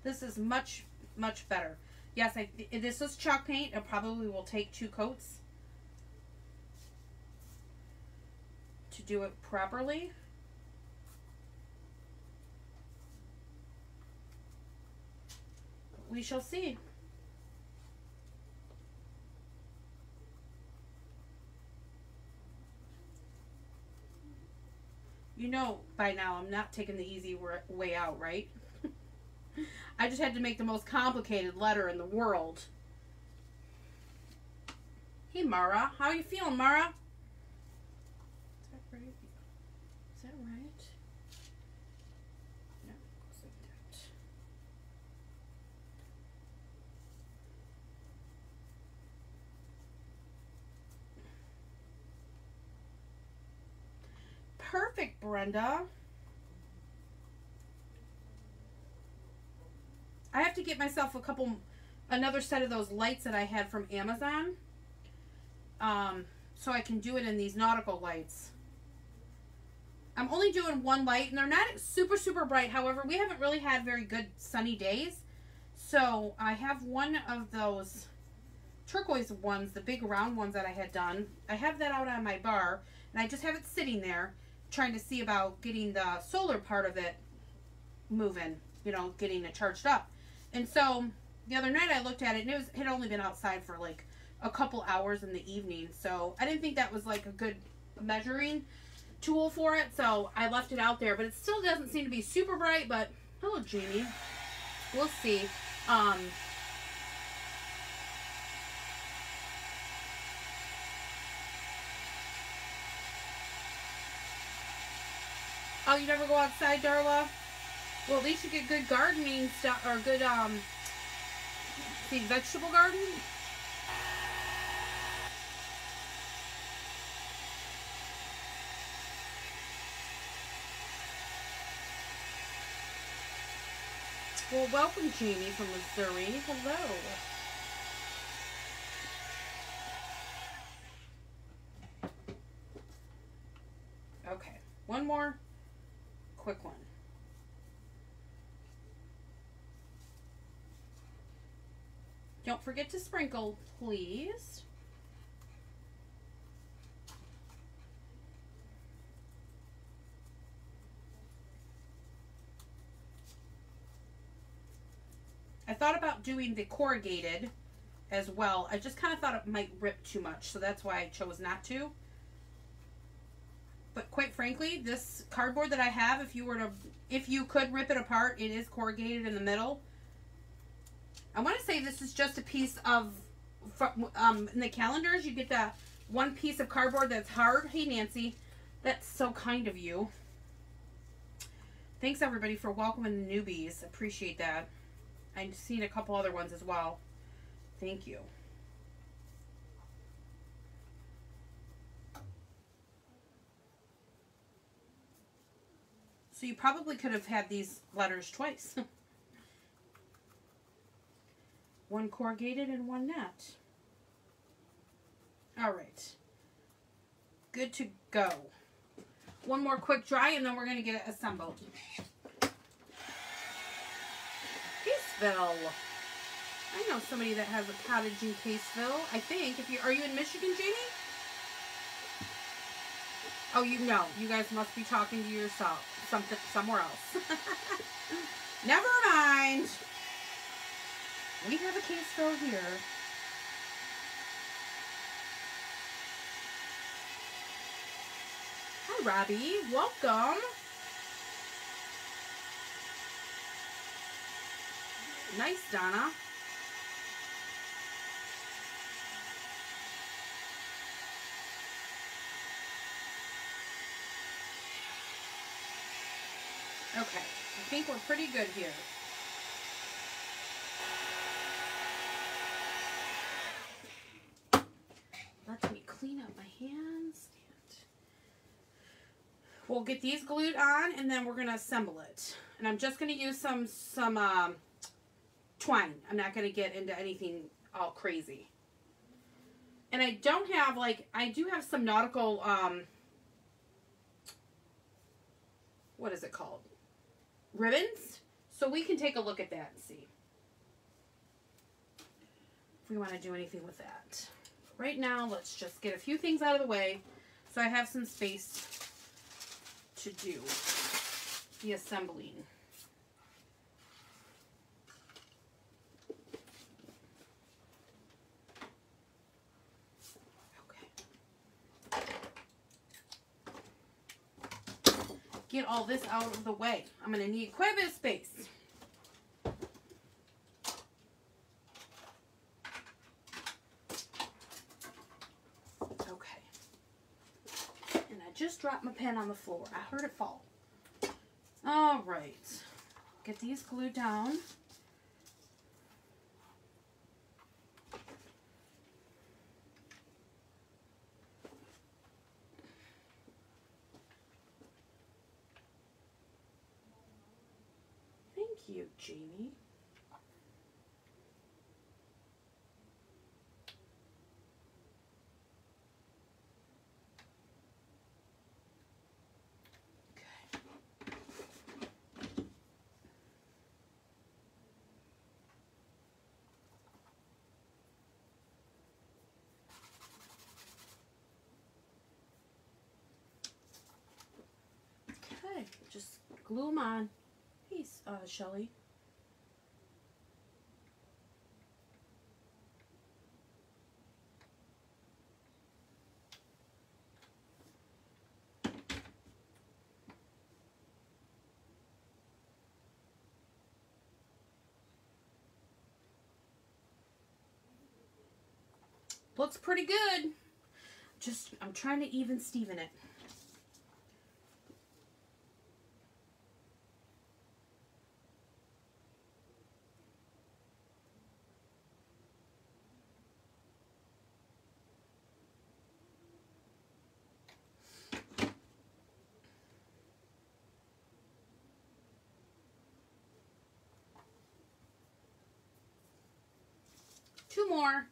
This is much, much better. Yes, I, this is chalk paint. It probably will take two coats to do it properly. We shall see. You know by now I'm not taking the easy way out, right? I just had to make the most complicated letter in the world. Hey, Mara. How are you feeling, Mara? Is that right? Is that right? No, like that. Perfect, Brenda. I have to get myself a couple, another set of those lights that I had from Amazon. Um, so I can do it in these nautical lights. I'm only doing one light, and they're not super, super bright. However, we haven't really had very good sunny days. So I have one of those turquoise ones, the big round ones that I had done. I have that out on my bar, and I just have it sitting there trying to see about getting the solar part of it moving, you know, getting it charged up. And so the other night I looked at it and it was had only been outside for like a couple hours in the evening. So I didn't think that was like a good measuring tool for it. So I left it out there, but it still doesn't seem to be super bright, but hello Jamie. We'll see. Um Oh, you never go outside, Darla? Well, at least you get good gardening stuff or good um see vegetable garden. Well, welcome, Jamie from Missouri. Hello. Okay, one more quick one. Don't forget to sprinkle, please. I thought about doing the corrugated as well. I just kind of thought it might rip too much, so that's why I chose not to. But quite frankly, this cardboard that I have, if you were to, if you could rip it apart, it is corrugated in the middle. I want to say this is just a piece of, um, in the calendars, you get the one piece of cardboard that's hard. Hey, Nancy, that's so kind of you. Thanks everybody for welcoming the newbies. Appreciate that. I've seen a couple other ones as well. Thank you. So you probably could have had these letters twice. one corrugated and one net. All right. Good to go. One more quick dry and then we're going to get it assembled. Caseville. I know somebody that has a cottage in Caseville. I think. If you Are you in Michigan, Jamie? Oh, you know. You guys must be talking to yourself. Something somewhere else. Never mind. We have a Caseville here. Hi, Robbie. Welcome. Nice, Donna. Okay, I think we're pretty good here. Let me clean up my hands. We'll get these glued on and then we're going to assemble it. And I'm just going to use some, some um, twine. I'm not going to get into anything all crazy. And I don't have, like, I do have some nautical, um, what is it called? Ribbons. So we can take a look at that and see if we want to do anything with that. Right now, let's just get a few things out of the way so I have some space to do the assembling. Get all this out of the way. I'm going to need quite a bit of space. Okay. And I just dropped my pen on the floor. I heard it fall. All right. Get these glued down. Thank you, Jamie. just glue them on. Peace, uh, Shelly. Looks pretty good. Just, I'm trying to even Steven it. two more.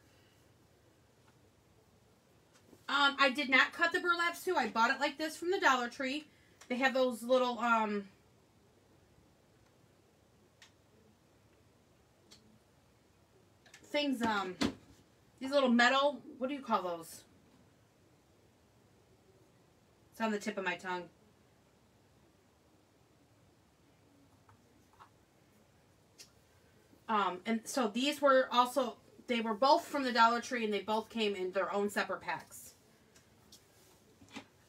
Um, I did not cut the burlaps too. I bought it like this from the Dollar Tree. They have those little, um, things, um, these little metal, what do you call those? It's on the tip of my tongue. Um, and so these were also they were both from the Dollar Tree and they both came in their own separate packs.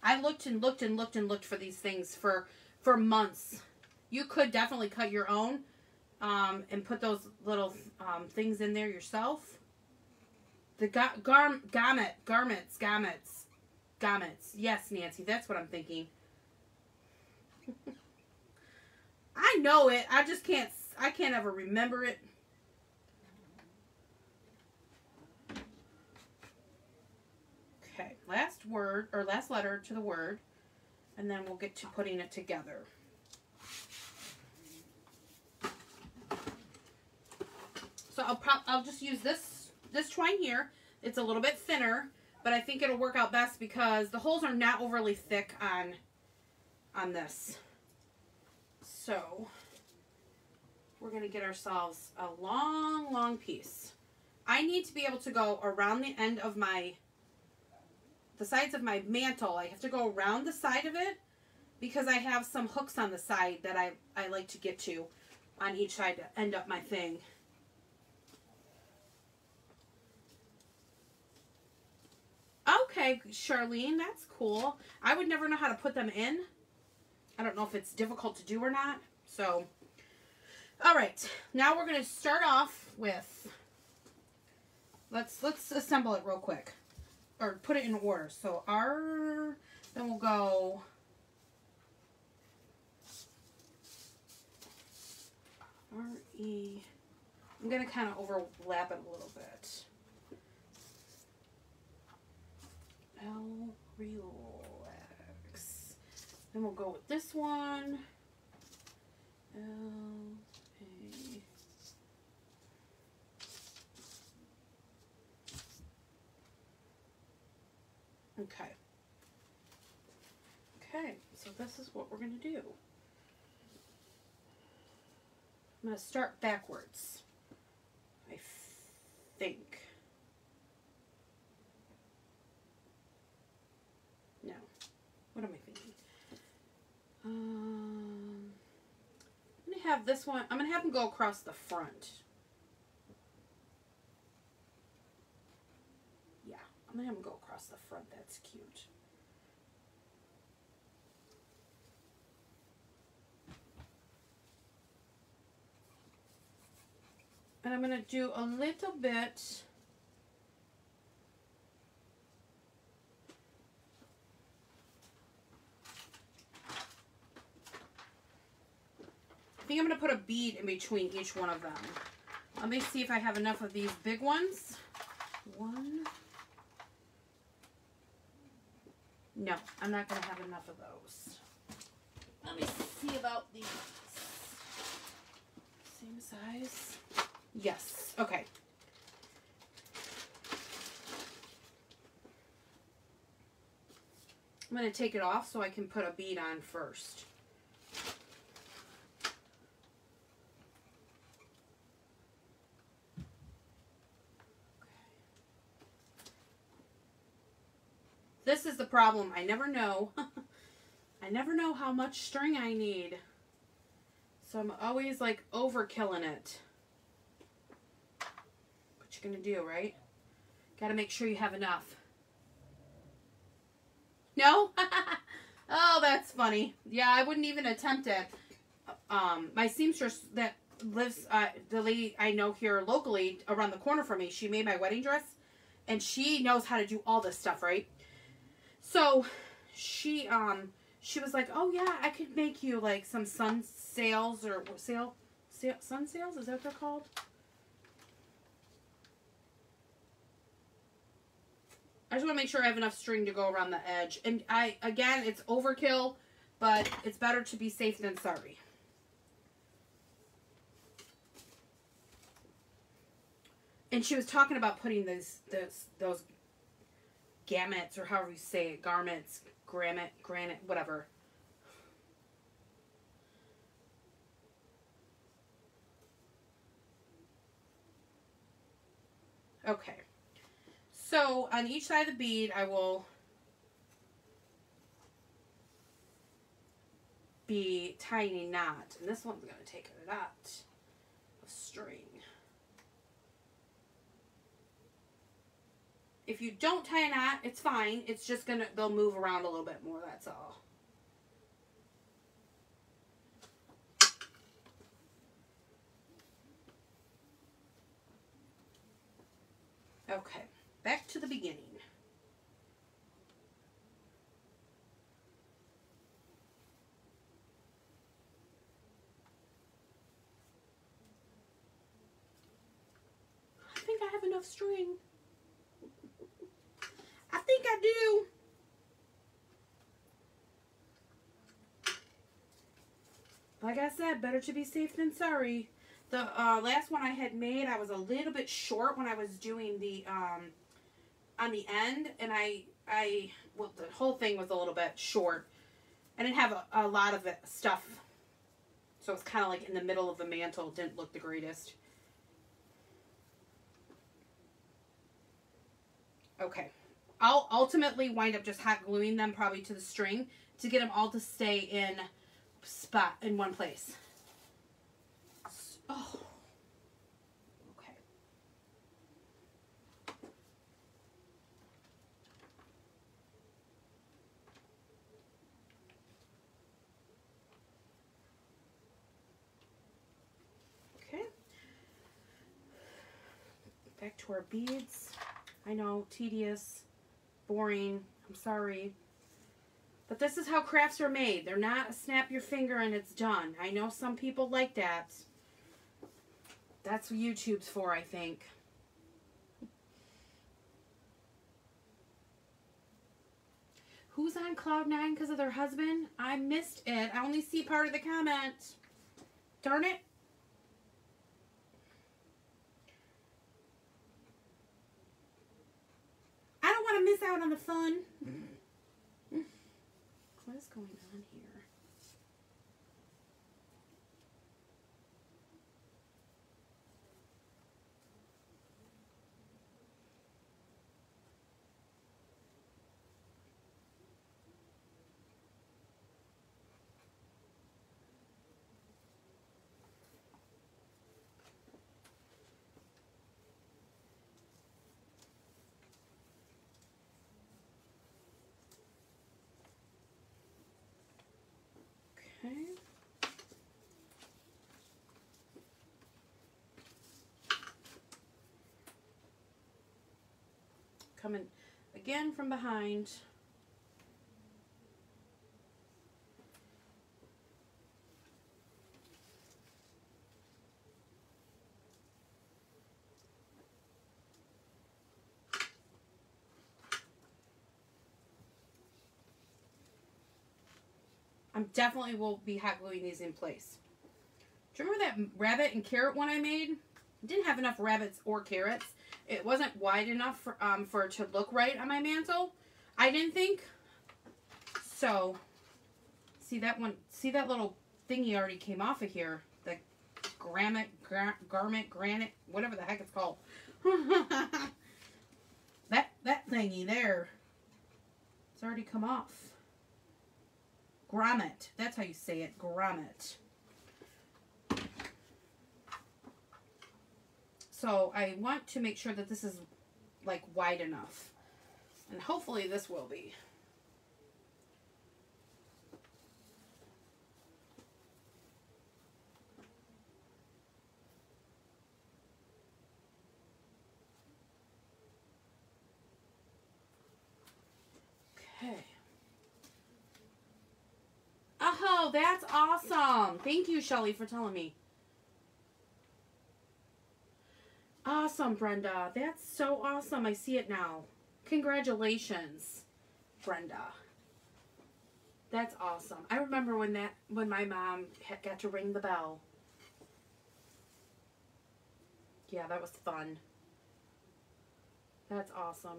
I looked and looked and looked and looked for these things for for months. You could definitely cut your own um, and put those little um, things in there yourself. The gar, gar garment, garments, garments, garments. Yes, Nancy, that's what I'm thinking. I know it. I just can't. I can't ever remember it. Okay, last word or last letter to the word, and then we'll get to putting it together. So I'll. I'll just use this this twine here. It's a little bit thinner, but I think it'll work out best because the holes are not overly thick on on this. So we're going to get ourselves a long, long piece. I need to be able to go around the end of my, the sides of my mantle. I have to go around the side of it because I have some hooks on the side that I, I like to get to on each side to end up my thing. Okay, Charlene, that's cool. I would never know how to put them in. I don't know if it's difficult to do or not. So, all right. Now we're going to start off with, let's, let's assemble it real quick. Or put it in order. So R, then we'll go, R-E, I'm going to kind of overlap it a little bit. L, real. Then we'll go with this one. L A. Okay. Okay, so this is what we're going to do. I'm going to start backwards. I think. No. What am I thinking? Um, I'm going to have this one, I'm going to have them go across the front. Yeah, I'm going to have them go across the front. That's cute. And I'm going to do a little bit I think I'm going to put a bead in between each one of them. Let me see if I have enough of these big ones. One. No, I'm not going to have enough of those. Let me see about these. Same size? Yes. Okay. I'm going to take it off so I can put a bead on first. This is the problem. I never know. I never know how much string I need. So I'm always like overkilling it. You gonna do, right? Gotta make sure you have enough. No? oh, that's funny. Yeah, I wouldn't even attempt it. Um, my seamstress that lives, uh, the lady I know here locally around the corner from me, she made my wedding dress. And she knows how to do all this stuff, right? So she um she was like, "Oh yeah, I could make you like some sun sails or sail, sail sun sails. Is that what they're called?" I just want to make sure I have enough string to go around the edge. And I again, it's overkill, but it's better to be safe than sorry. And she was talking about putting those those those gamuts or however you say it, garments, granite, granite, whatever. Okay. So on each side of the bead, I will be tying a knot. And this one's going to take a lot of string. If you don't tie a knot, it's fine. It's just going to, they'll move around a little bit more, that's all. Okay, to the beginning. I think I have enough string. I think I do. Like I said, better to be safe than sorry. The uh, last one I had made, I was a little bit short when I was doing the um, on the end. And I, I, well, the whole thing was a little bit short. I didn't have a, a lot of stuff. So it's kind of like in the middle of the mantle. Didn't look the greatest. Okay. I'll ultimately wind up just hot gluing them probably to the string to get them all to stay in spot in one place. Oh. Okay. Okay. To beads. I know, tedious, boring. I'm sorry. But this is how crafts are made. They're not snap your finger and it's done. I know some people like that. That's what YouTube's for, I think. Who's on cloud nine because of their husband? I missed it. I only see part of the comment. Darn it. To miss out on the fun. what is going on here? Okay. Coming again from behind. I'm definitely will be hot gluing these in place. Do you remember that rabbit and carrot one I made? I didn't have enough rabbits or carrots. It wasn't wide enough for, um, for it to look right on my mantle. I didn't think. So, see that one, see that little thingy already came off of here. The garment, garment, granite, whatever the heck it's called. that, that thingy there, it's already come off. Grommet. That's how you say it. Grommet. So I want to make sure that this is like wide enough. And hopefully this will be. Okay. Oh, that's awesome. Thank you, Shelly, for telling me. Awesome, Brenda. That's so awesome. I see it now. Congratulations, Brenda. That's awesome. I remember when that when my mom had got to ring the bell. Yeah, that was fun. That's awesome.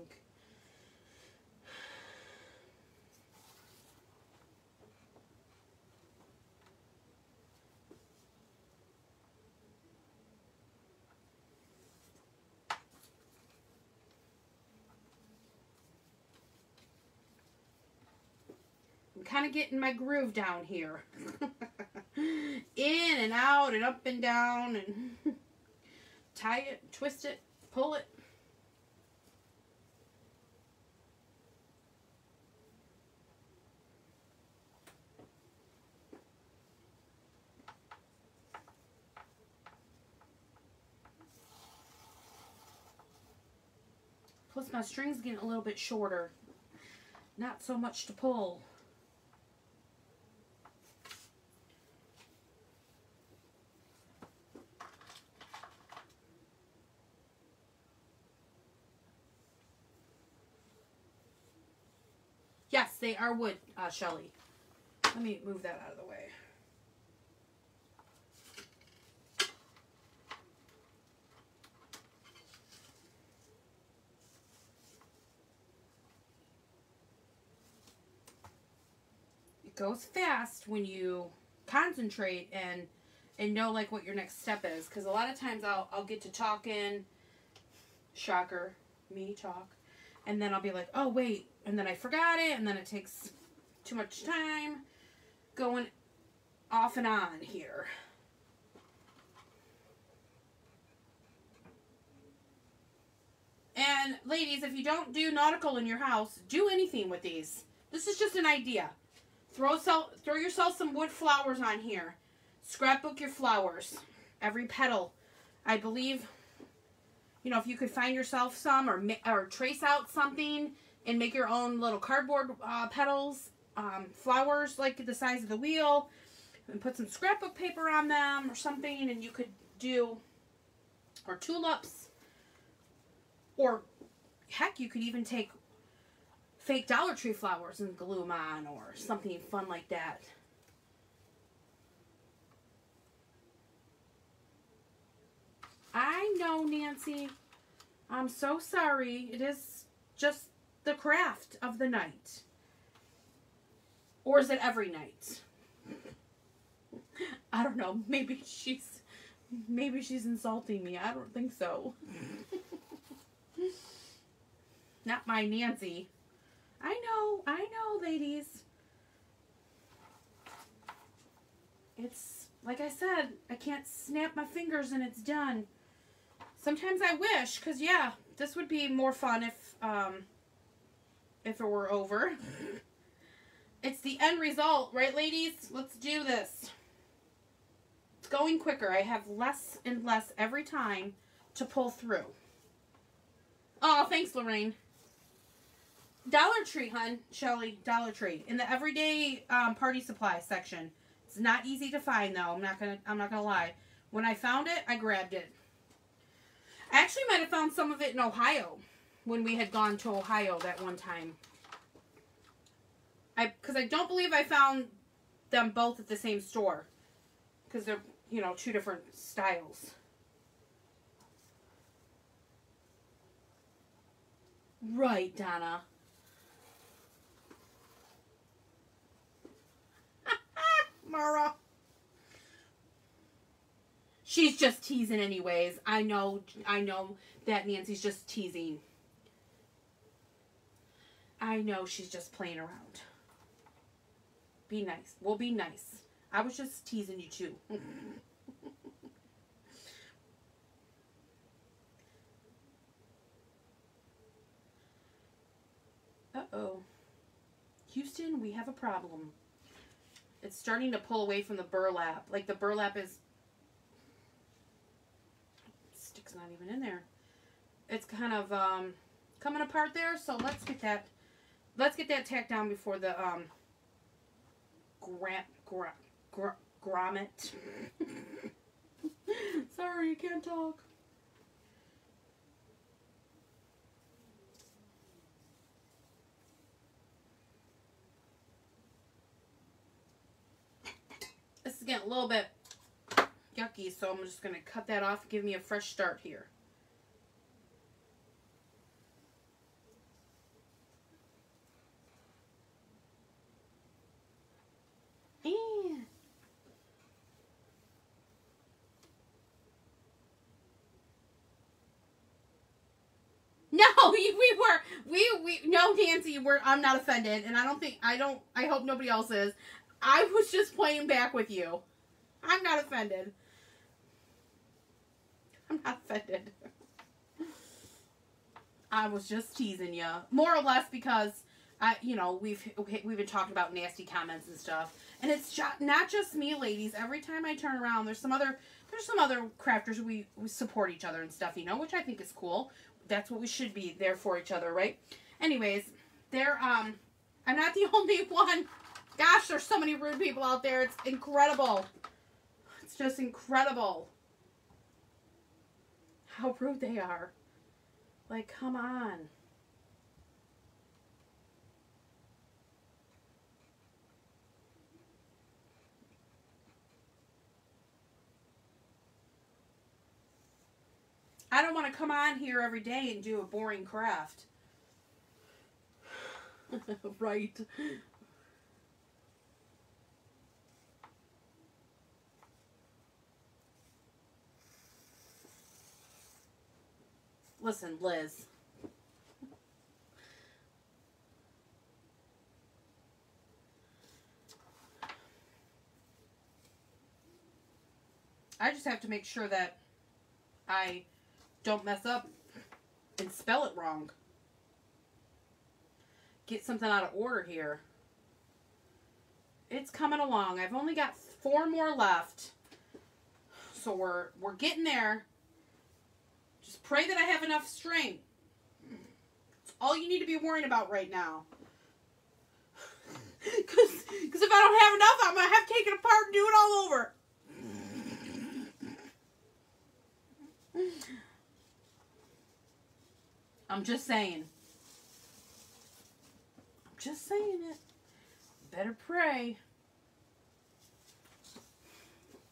Kind of getting my groove down here. In and out and up and down and tie it, twist it, pull it. Plus my string's getting a little bit shorter. Not so much to pull. They are wood, uh, Shelly. Let me move that out of the way. It goes fast when you concentrate and and know like what your next step is because a lot of times I'll I'll get to talking shocker me talk and then I'll be like oh wait and then I forgot it and then it takes too much time going off and on here. And ladies if you don't do nautical in your house do anything with these. This is just an idea. Throw sel- throw yourself some wood flowers on here. Scrapbook your flowers. Every petal. I believe you know if you could find yourself some or or trace out something and make your own little cardboard uh, petals um, flowers like the size of the wheel and put some scrapbook paper on them or something and you could do or tulips or heck you could even take fake Dollar Tree flowers and glue them on or something fun like that. I know, Nancy. I'm so sorry. It is just the craft of the night. Or is it every night? I don't know. Maybe she's maybe she's insulting me. I don't think so. Not my Nancy. I know. I know, ladies. It's like I said, I can't snap my fingers and it's done. Sometimes I wish, because yeah, this would be more fun if, um, if it were over. it's the end result, right, ladies? Let's do this. It's going quicker. I have less and less every time to pull through. Oh, thanks, Lorraine. Dollar Tree, hun, Shelly, Dollar Tree in the everyday um, party supply section. It's not easy to find though. I'm not gonna. I'm not gonna lie. When I found it, I grabbed it. I actually might have found some of it in Ohio when we had gone to Ohio that one time. I because I don't believe I found them both at the same store because they're you know two different styles. Right, Donna. Mara. She's just teasing anyways. I know I know that Nancy's just teasing. I know she's just playing around. Be nice. We'll be nice. I was just teasing you too. Uh-oh. Houston, we have a problem. It's starting to pull away from the burlap. Like the burlap is not even in there. It's kind of um, coming apart there. So let's get that let's get that tacked down before the um, grant gra, gra, grommet. Sorry, I can't talk. This is getting a little bit yucky, so I'm just going to cut that off give me a fresh start here. No, we, we were we we no Nancy, we're I'm not offended, and I don't think I don't I hope nobody else is. I was just playing back with you. I'm not offended. I'm not offended. I was just teasing you, more or less because I, you know, we've we've been talking about nasty comments and stuff, and it's not just me, ladies. Every time I turn around, there's some other there's some other crafters we, we support each other and stuff, you know, which I think is cool. That's what we should be there for each other, right? Anyways, there um, I'm not the only one. Gosh, there's so many rude people out there. It's incredible. It's just incredible how rude they are. Like, come on. I don't want to come on here every day and do a boring craft. right. Listen, Liz. I just have to make sure that I don't mess up and spell it wrong. Get something out of order here. It's coming along. I've only got four more left. So we're we're getting there. Just pray that I have enough strength. It's all you need to be worrying about right now. Because if I don't have enough, I'm going to have to take it apart and do it all over. I'm just saying. I'm just saying it. Better pray.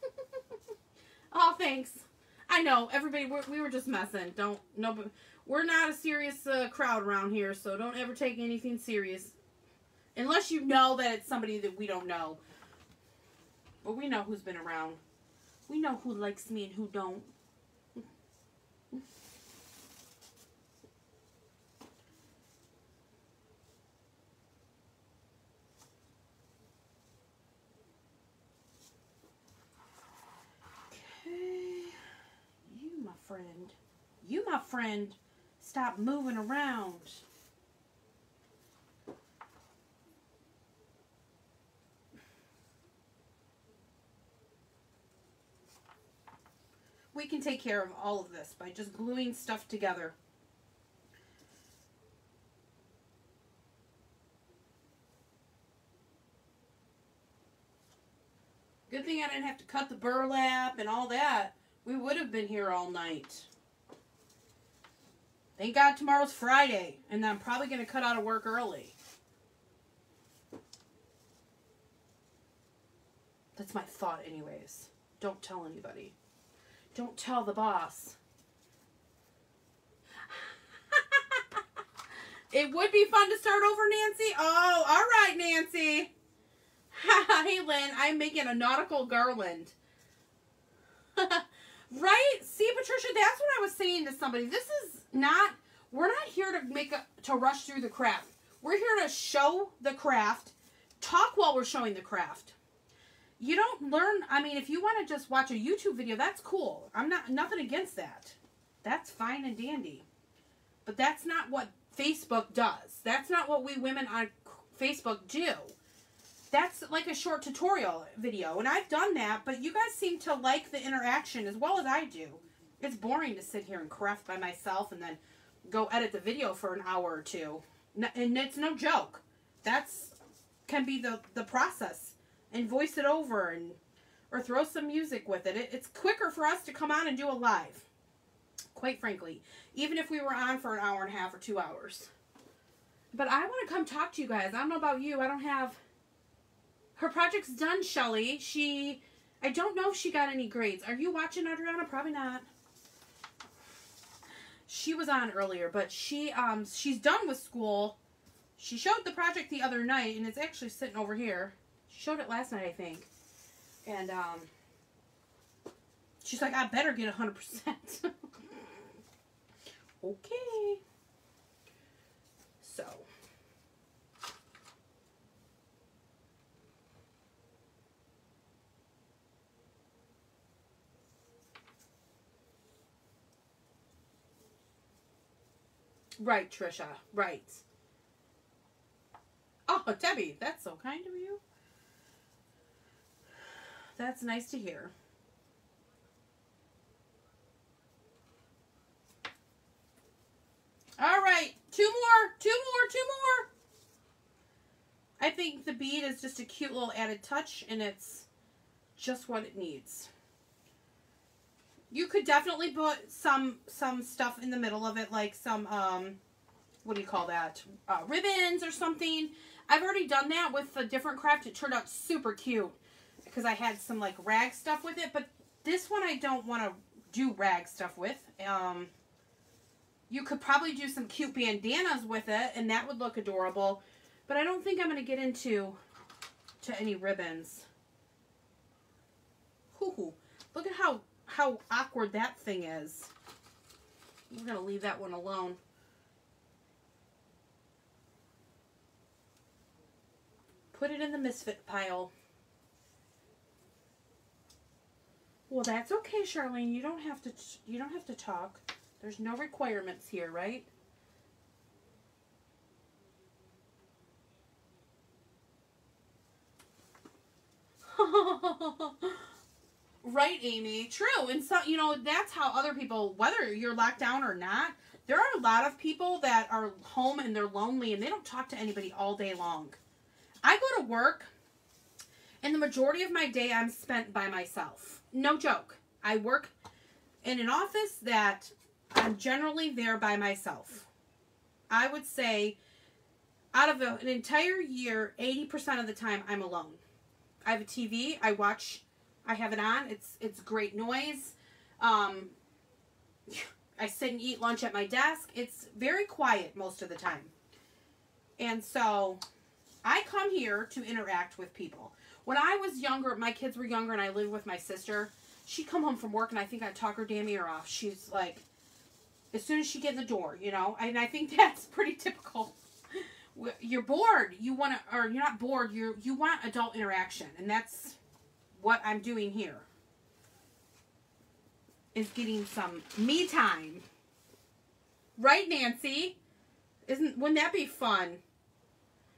oh, thanks. I know everybody. We're, we were just messing. Don't no. We're not a serious uh, crowd around here, so don't ever take anything serious, unless you know that it's somebody that we don't know. But we know who's been around. We know who likes me and who don't. Friend. You, my friend, stop moving around. We can take care of all of this by just gluing stuff together. Good thing I didn't have to cut the burlap and all that. We would have been here all night. Thank God tomorrow's Friday, and I'm probably going to cut out of work early. That's my thought, anyways. Don't tell anybody. Don't tell the boss. it would be fun to start over, Nancy. Oh, all right, Nancy. hey, Lynn, I'm making a nautical garland. Right? See, Patricia, that's what I was saying to somebody. This is not, we're not here to make a, to rush through the craft. We're here to show the craft, talk while we're showing the craft. You don't learn, I mean, if you want to just watch a YouTube video, that's cool. I'm not, nothing against that. That's fine and dandy. But that's not what Facebook does. That's not what we women on Facebook do that's like a short tutorial video. And I've done that, but you guys seem to like the interaction as well as I do. It's boring to sit here and craft by myself and then go edit the video for an hour or two. And it's no joke. That's can be the, the process. And voice it over and or throw some music with it. it. It's quicker for us to come on and do a live. Quite frankly. Even if we were on for an hour and a half or two hours. But I want to come talk to you guys. I don't know about you. I don't have her project's done, Shelly. She, I don't know if she got any grades. Are you watching, Adriana? Probably not. She was on earlier, but she, um, she's done with school. She showed the project the other night, and it's actually sitting over here. She showed it last night, I think. And, um, she's like, I better get 100%. okay. So. Right, Trisha. Right. Oh, Debbie, that's so kind of you. That's nice to hear. All right, two more, two more, two more. I think the bead is just a cute little added touch, and it's just what it needs. You could definitely put some some stuff in the middle of it, like some, um, what do you call that? Uh, ribbons or something. I've already done that with a different craft. It turned out super cute because I had some like rag stuff with it. But this one I don't want to do rag stuff with. Um, you could probably do some cute bandanas with it, and that would look adorable. But I don't think I'm going to get into to any ribbons. Hoo-hoo. Look at how, how awkward that thing is. We're going to leave that one alone. Put it in the misfit pile. Well, that's okay, Charlene. You don't have to you don't have to talk. There's no requirements here, right? right, Amy. True. And so, you know, that's how other people, whether you're locked down or not, there are a lot of people that are home and they're lonely and they don't talk to anybody all day long. I go to work and the majority of my day I'm spent by myself. No joke. I work in an office that I'm generally there by myself. I would say out of an entire year, 80% of the time I'm alone. I have a TV. I watch. I have it on. It's it's great noise. Um, I sit and eat lunch at my desk. It's very quiet most of the time. And so I come here to interact with people. When I was younger, my kids were younger and I lived with my sister, she'd come home from work and I think I'd talk her damn ear off. She's like, as soon as she get in the door, you know, and I think that's pretty typical you're bored. You want to, or you're not bored. You you want adult interaction, and that's what I'm doing here. Is getting some me time. Right, Nancy? Isn't wouldn't that be fun?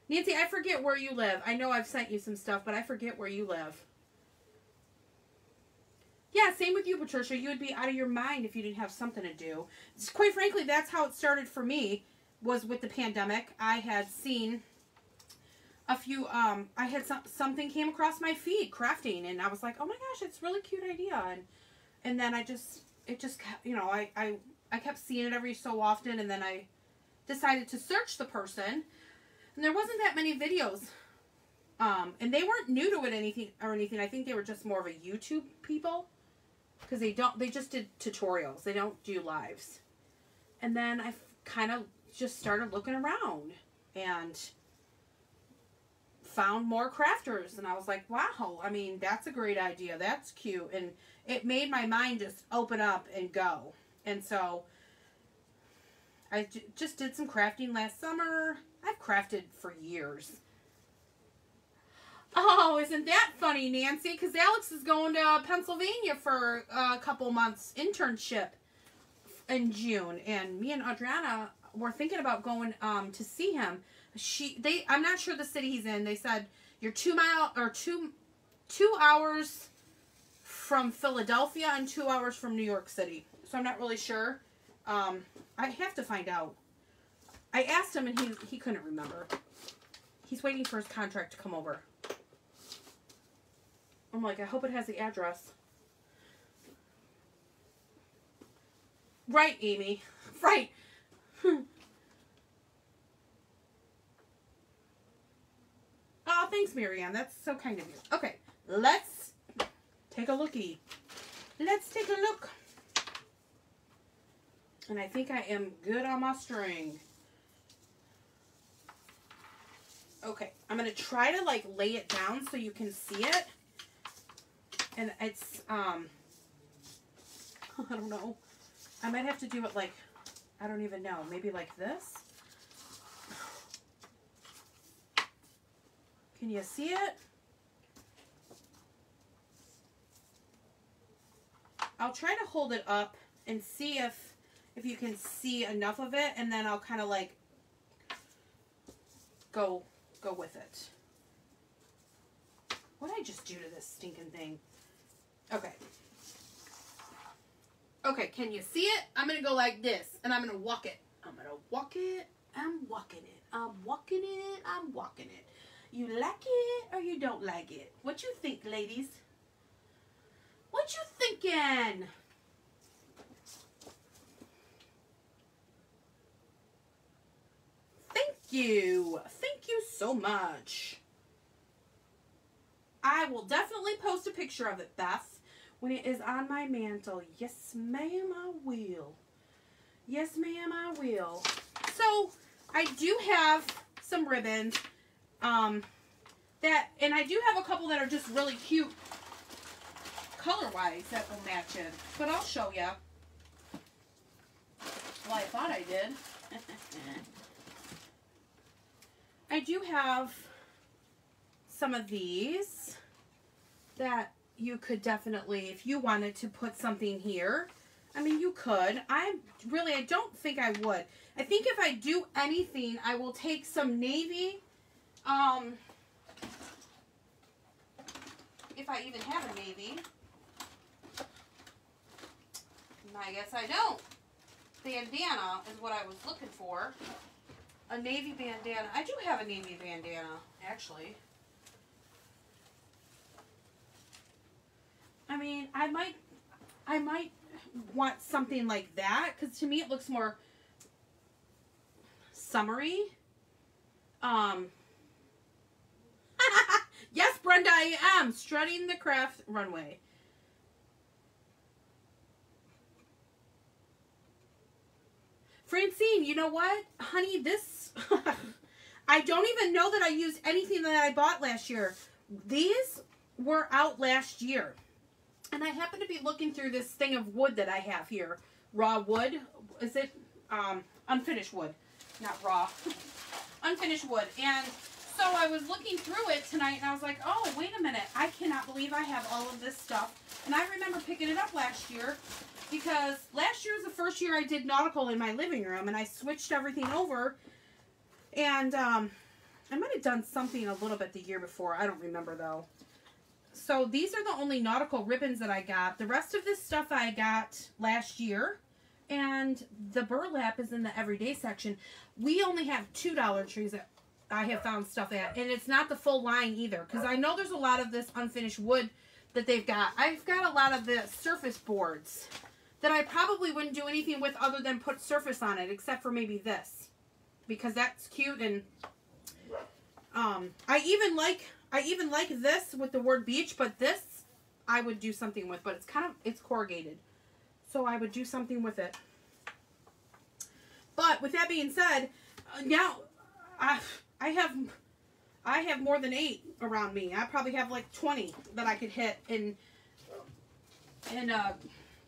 Nancy, I forget where you live. I know I've sent you some stuff, but I forget where you live. Yeah, same with you, Patricia. You would be out of your mind if you didn't have something to do. Quite frankly, that's how it started for me was with the pandemic. I had seen a few, um, I had some, something came across my feed, crafting, and I was like, oh my gosh, it's really cute idea. And, and then I just, it just, kept, you know, I, I, I kept seeing it every so often, and then I decided to search the person, and there wasn't that many videos. Um, and they weren't new to it anything or anything. I think they were just more of a YouTube people because they don't, they just did tutorials. They don't do lives. And then I kind of just started looking around and found more crafters and I was like, wow, I mean, that's a great idea. That's cute. And it made my mind just open up and go. And so I just did some crafting last summer. I've crafted for years. Oh, isn't that funny, Nancy? Because Alex is going to Pennsylvania for a couple months internship in June. And me and Adriana were thinking about going um, to see him. She they I'm not sure the city he's in. They said you're two mile or two two hours from Philadelphia and two hours from New York City. So I'm not really sure. Um, I have to find out. I asked him and he he couldn't remember. He's waiting for his contract to come over. I'm like, I hope it has the address. Right, Amy. Right. oh, thanks, Marianne. That's so kind of you. Okay, let's take a looky. Let's take a look. And I think I am good on my string. Okay, I'm going to try to like lay it down so you can see it. And it's, um, I don't know. I might have to do it like I don't even know. Maybe like this? Can you see it? I'll try to hold it up and see if if you can see enough of it and then I'll kind of like go go with it. What did I just do to this stinking thing? Okay. Okay, can you see it? I'm going to go like this, and I'm going to walk it. I'm going to walk it. I'm walking it. I'm walking it. I'm walking it. You like it or you don't like it? What you think, ladies? What you thinking? Thank you. Thank you so much. I will definitely post a picture of it, Beth when it is on my mantle. Yes, ma'am, I will. Yes, ma'am, I will. So, I do have some ribbons. Um, that, and I do have a couple that are just really cute color-wise that will match in. But I'll show you. Well, I thought I did. I do have some of these that you could definitely, if you wanted to put something here, I mean, you could. I really, I don't think I would. I think if I do anything, I will take some navy, um, if I even have a navy. I guess I don't. Bandana is what I was looking for. A navy bandana. I do have a navy bandana, actually. I mean, I might, I might want something like that because to me it looks more summery. Um. Brenda, I am strutting the craft runway. Francine, you know what? Honey, this... I don't even know that I used anything that I bought last year. These were out last year. And I happen to be looking through this thing of wood that I have here. Raw wood. Is it um, unfinished wood? Not raw. unfinished wood. And so I was looking through it tonight and I was like, oh, wait a minute. I cannot believe I have all of this stuff. And I remember picking it up last year because last year was the first year I did nautical in my living room and I switched everything over and um, I might have done something a little bit the year before. I don't remember though. So these are the only nautical ribbons that I got. The rest of this stuff I got last year and the burlap is in the everyday section. We only have two Dollar Trees that I have found stuff at and it's not the full line either because I know there's a lot of this unfinished wood that they've got. I've got a lot of the surface boards that I probably wouldn't do anything with other than put surface on it, except for maybe this. Because that's cute and um, I even like I even like this with the word beach, but this I would do something with, but it's kind of it's corrugated. So I would do something with it. But with that being said, uh, now I I have I have more than 8 around me. I probably have like 20 that I could hit in in uh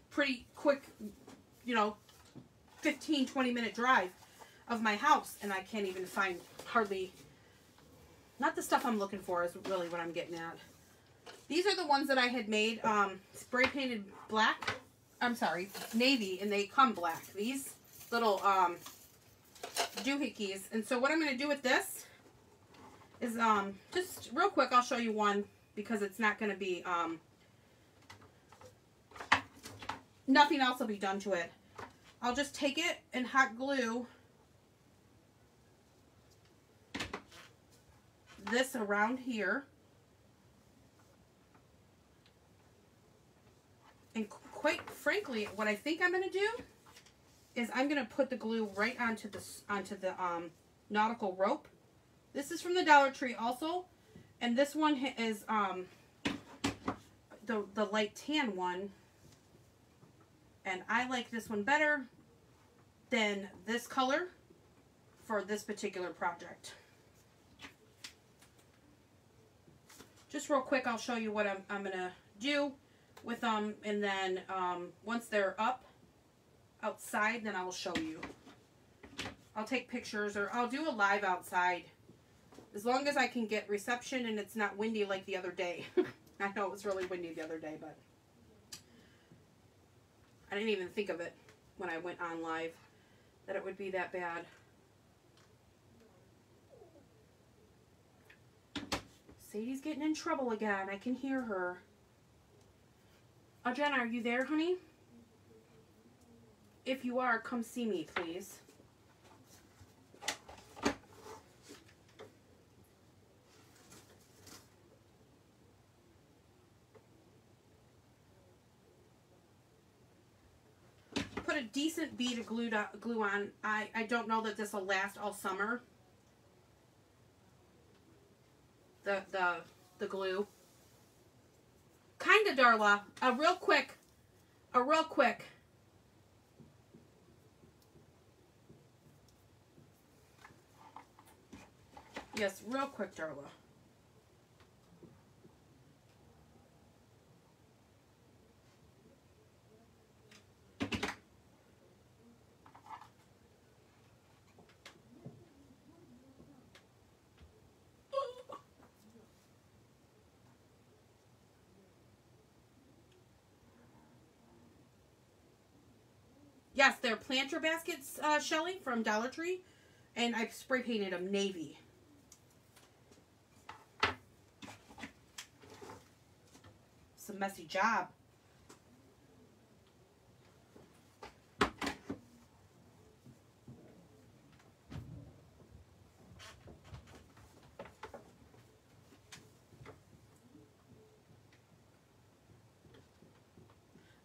pretty quick, you know, 15, 20 minute drive of my house. And I can't even find hardly, not the stuff I'm looking for is really what I'm getting at. These are the ones that I had made, um, spray painted black. I'm sorry, navy, and they come black. These little um, doohickeys. And so what I'm going to do with this is, um, just real quick, I'll show you one because it's not going to be, um, nothing else will be done to it. I'll just take it and hot glue this around here. And quite frankly, what I think I'm going to do is I'm going to put the glue right onto the, onto the um, nautical rope. This is from the Dollar Tree also. And this one is um, the, the light tan one and I like this one better than this color for this particular project. Just real quick, I'll show you what I'm, I'm going to do with them. And then um, once they're up outside, then I will show you. I'll take pictures or I'll do a live outside. As long as I can get reception and it's not windy like the other day. I know it was really windy the other day, but... I didn't even think of it when I went on live that it would be that bad. Sadie's getting in trouble again. I can hear her. Oh, Jenna, are you there, honey? If you are, come see me, please. Put a decent bead of glue, to, glue on. I, I don't know that this will last all summer. The, the, the glue. Kind of Darla. A real quick. A real quick. Yes, real quick, Darla. Yes, they're planter baskets, uh, Shelly, from Dollar Tree. And I spray painted them navy. It's a messy job.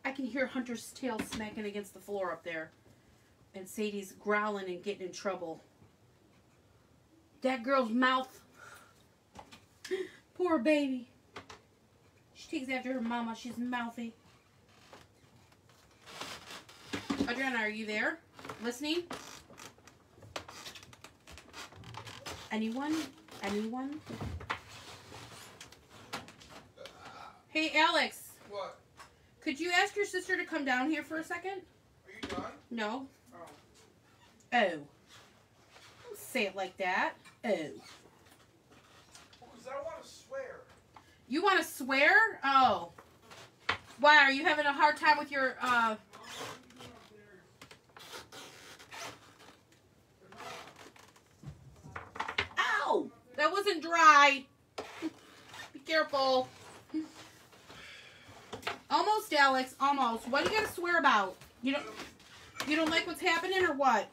I can hear Hunter's tail smacking against the floor up there. And Sadie's growling and getting in trouble. That girl's mouth. Poor baby. She after her mama. She's mouthy. Adriana, are you there? Listening? Anyone? Anyone? Hey, Alex. What? Could you ask your sister to come down here for a second? Are you done? No. Oh. Oh. Don't say it like that. Oh. Well, because I want to swear. You want to swear? Oh. Why? Are you having a hard time with your, uh... Ow! That wasn't dry. Be careful. Almost, Alex. Almost. What are you going to swear about? You don't... You don't like what's happening or what?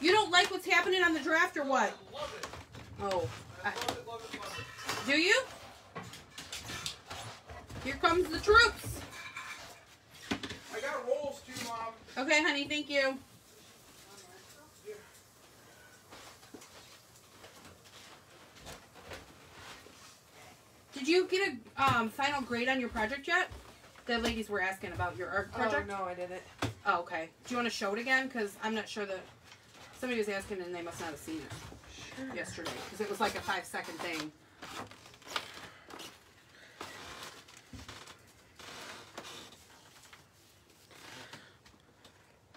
You don't like what's happening on the draft or what? Oh. I. Do you? Here comes the troops. I got rolls too, Mom. Okay, honey, thank you. Did you get a um, final grade on your project yet? The ladies were asking about your art project. Oh, no, I didn't. Oh, okay. Do you want to show it again? Because I'm not sure that somebody was asking and they must not have seen it Sure. yesterday. Because it was like a five second thing.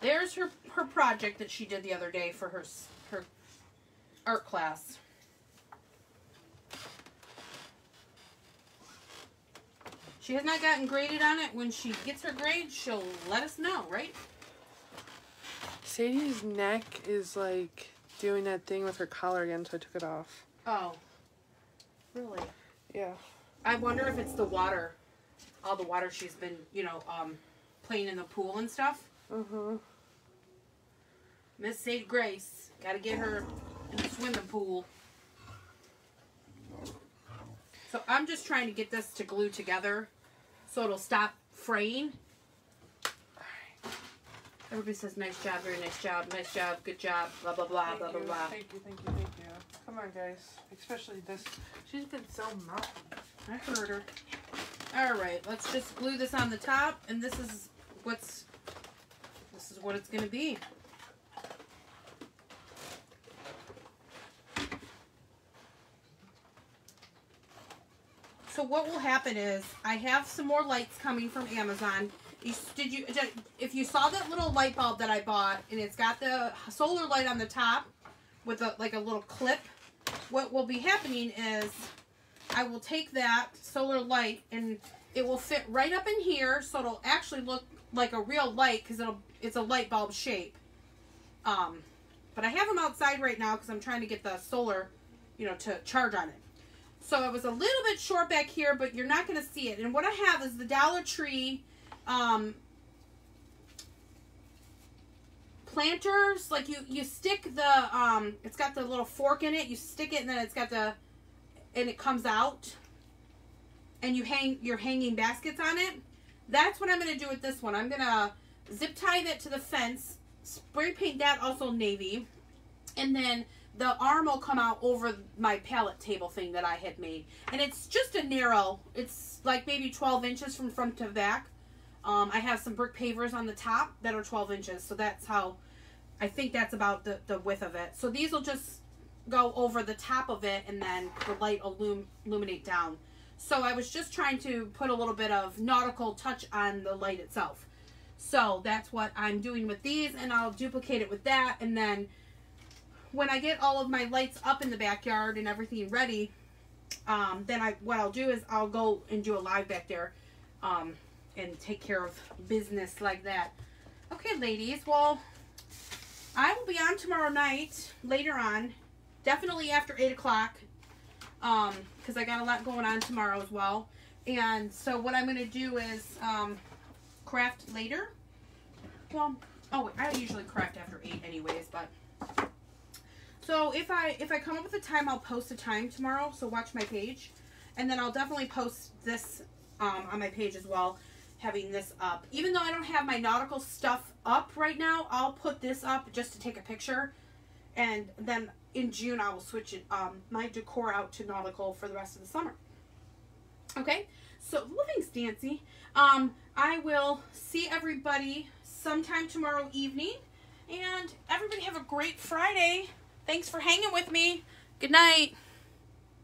There's her her project that she did the other day for her her art class. She has not gotten graded on it. When she gets her grade, she'll let us know, right? Sadie's neck is like doing that thing with her collar again, so I took it off. Oh. Really? Yeah. I wonder if it's the water. All the water she's been, you know, um, playing in the pool and stuff. Uh huh. Miss Sadie Grace. Gotta get her in the swimming pool. So I'm just trying to get this to glue together so it'll stop fraying. Everybody says nice job, very nice job, nice job, good job, blah blah blah Thank blah blah you, blah. thank you, thank you, thank you. Come on, guys. Especially this. She's been so mouthy. I heard her. Alright, let's just glue this on the top and this is what's is what it's gonna be. So what will happen is I have some more lights coming from Amazon. Did you if you saw that little light bulb that I bought and it's got the solar light on the top with a like a little clip, what will be happening is I will take that solar light and it will fit right up in here so it'll actually look like a real light because it'll it's a light bulb shape. Um, but I have them outside right now because I'm trying to get the solar, you know, to charge on it. So it was a little bit short back here, but you're not going to see it. And what I have is the Dollar Tree um, planters. Like you, you stick the, um, it's got the little fork in it. You stick it, and then it's got the, and it comes out. And you hang, you're hanging baskets on it. That's what I'm going to do with this one. I'm going to zip tie that to the fence, spray paint that also navy, and then the arm will come out over my pallet table thing that I had made. And it's just a narrow, it's like maybe 12 inches from front to back. Um, I have some brick pavers on the top that are 12 inches. So that's how, I think that's about the, the width of it. So these will just go over the top of it and then the light will illum- illuminate down. So I was just trying to put a little bit of nautical touch on the light itself. So that's what I'm doing with these and I'll duplicate it with that and then when I get all of my lights up in the backyard and everything ready, um, then I what I'll do is I'll go and do a live back there, um, and take care of business like that. Okay, ladies. Well, I will be on tomorrow night later on, definitely after eight o'clock, um, because I got a lot going on tomorrow as well. And so what I'm gonna do is um, craft later. Well, oh, I usually craft after eight anyways, but so if I if I come up with a time, I'll post a time tomorrow. So watch my page, and then I'll definitely post this um, on my page as well, having this up. Even though I don't have my nautical stuff up right now, I'll put this up just to take a picture, and then in June I will switch it um, my decor out to nautical for the rest of the summer. Okay, so well, thanks, Nancy. Um, I will see everybody sometime tomorrow evening, and everybody have a great Friday. Thanks for hanging with me. Good night.